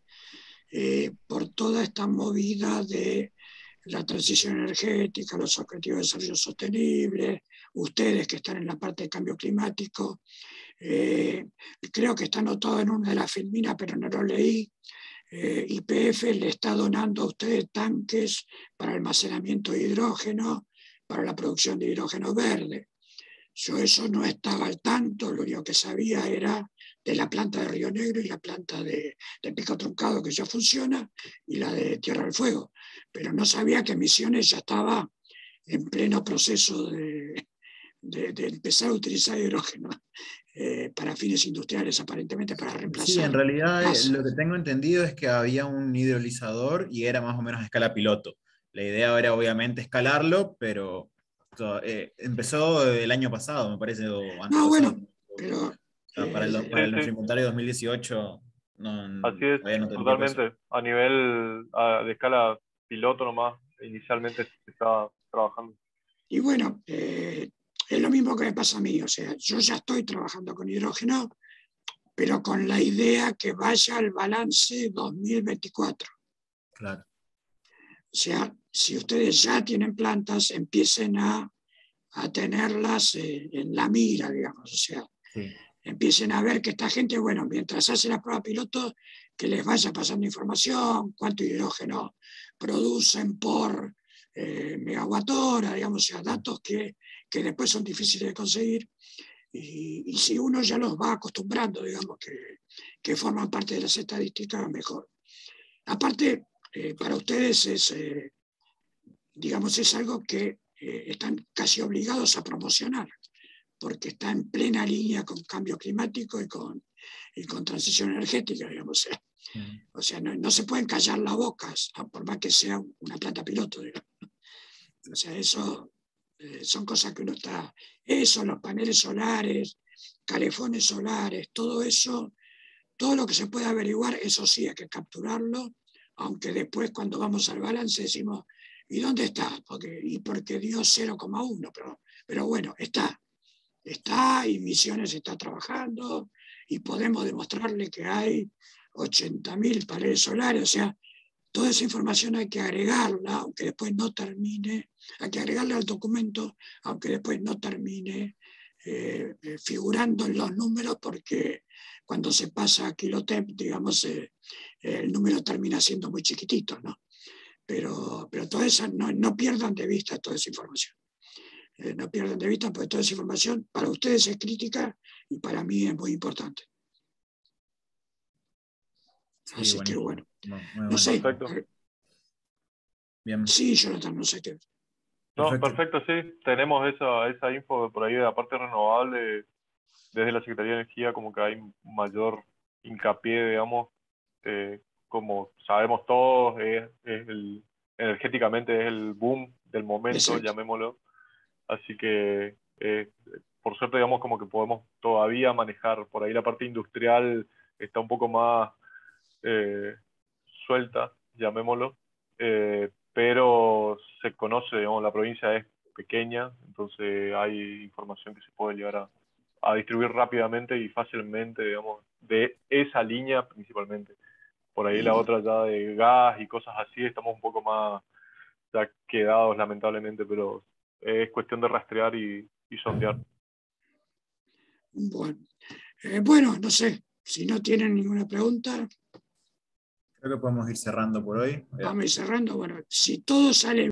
eh, por toda esta movida de la transición energética, los objetivos de desarrollo sostenible, ustedes que están en la parte de cambio climático. Eh, creo que está anotado en una de las filminas, pero no lo leí. IPF le está donando a ustedes tanques para almacenamiento de hidrógeno, para la producción de hidrógeno verde. Yo eso no estaba al tanto, lo único que sabía era de la planta de Río Negro y la planta de, Pico Truncado que ya funciona y la de Tierra del Fuego, pero no sabía que Misiones ya estaba en pleno proceso de, empezar a utilizar hidrógeno eh, para fines industriales, aparentemente para reemplazar. Sí, en realidad eh, lo que tengo entendido es que había un hidrolizador y era más o menos a escala piloto. La idea era obviamente escalarlo, pero eh, empezó el año pasado, me parece. O no, bueno, pero. para, el, para el inventario 2018. No, Así es, totalmente. A nivel de escala piloto nomás, inicialmente se estaba trabajando. Y bueno, eh, mismo que me pasa a mí. O sea, yo ya estoy trabajando con hidrógeno, pero con la idea que vaya al balance 2024. Claro. O sea, si ustedes ya tienen plantas, empiecen a, tenerlas eh, en la mira, digamos, o sea, empiecen a ver que esta gente, bueno, mientras hace la prueba piloto, que les vaya pasando información, cuánto hidrógeno producen por eh, megawatt hora, digamos, o sea, datos que, después son difíciles de conseguir. Y, si uno ya los va acostumbrando, digamos, que, que forman parte de las estadísticas, mejor. Aparte, eh, para ustedes es, digamos, es algo que eh, están casi obligados a promocionar, porque está en plena línea con cambio climático y con, con transición energética, digamos. O sea, no, se pueden callar las bocas, por más que sea una planta piloto, O sea, eso eh, son cosas que uno está... Eso, los paneles solares, calefones solares, todo eso, todo lo que se puede averiguar, eso sí hay que capturarlo, aunque después cuando vamos al balance decimos, ¿Y dónde está? Porque, y porque dio 0,1, pero, pero bueno, está. Está y Misiones está trabajando y podemos demostrarle que hay 80.000 paneles solares. O sea, toda esa información hay que agregarla, aunque después no termine, hay que agregarla al documento, aunque después no termine eh, eh, figurando en los números, porque cuando se pasa a Kilotep, digamos, eh, el número termina siendo muy chiquitito, ¿no? pero, pero toda esa, no, no pierdan de vista toda esa información. No pierdan de vista porque toda esa información para ustedes es crítica y para mí es muy importante. Así que bueno, no, sé. Perfecto. Bien. Sí, Jonathan, no sé qué. No, perfecto. sí. Tenemos esa, esa info por ahí de la parte renovable desde la Secretaría de Energía, como que hay mayor hincapié, digamos, eh, como sabemos todos, es, el, energéticamente es el boom del momento, llamémoslo. Así que, eh, por suerte, digamos, como que podemos todavía manejar. Por ahí la parte industrial está un poco más eh, suelta, llamémoslo. Eh, pero se conoce, digamos, la provincia es pequeña, entonces hay información que se puede llegar a, a distribuir rápidamente y fácilmente, digamos, de esa línea principalmente. Por ahí la otra ya de gas y cosas así, estamos un poco más ya quedados lamentablemente, pero es cuestión de rastrear y, sondear. Bueno. Eh, bueno, no sé, si no tienen ninguna pregunta. Creo que podemos ir cerrando por hoy. Vamos a ir cerrando. Bueno, si todo sale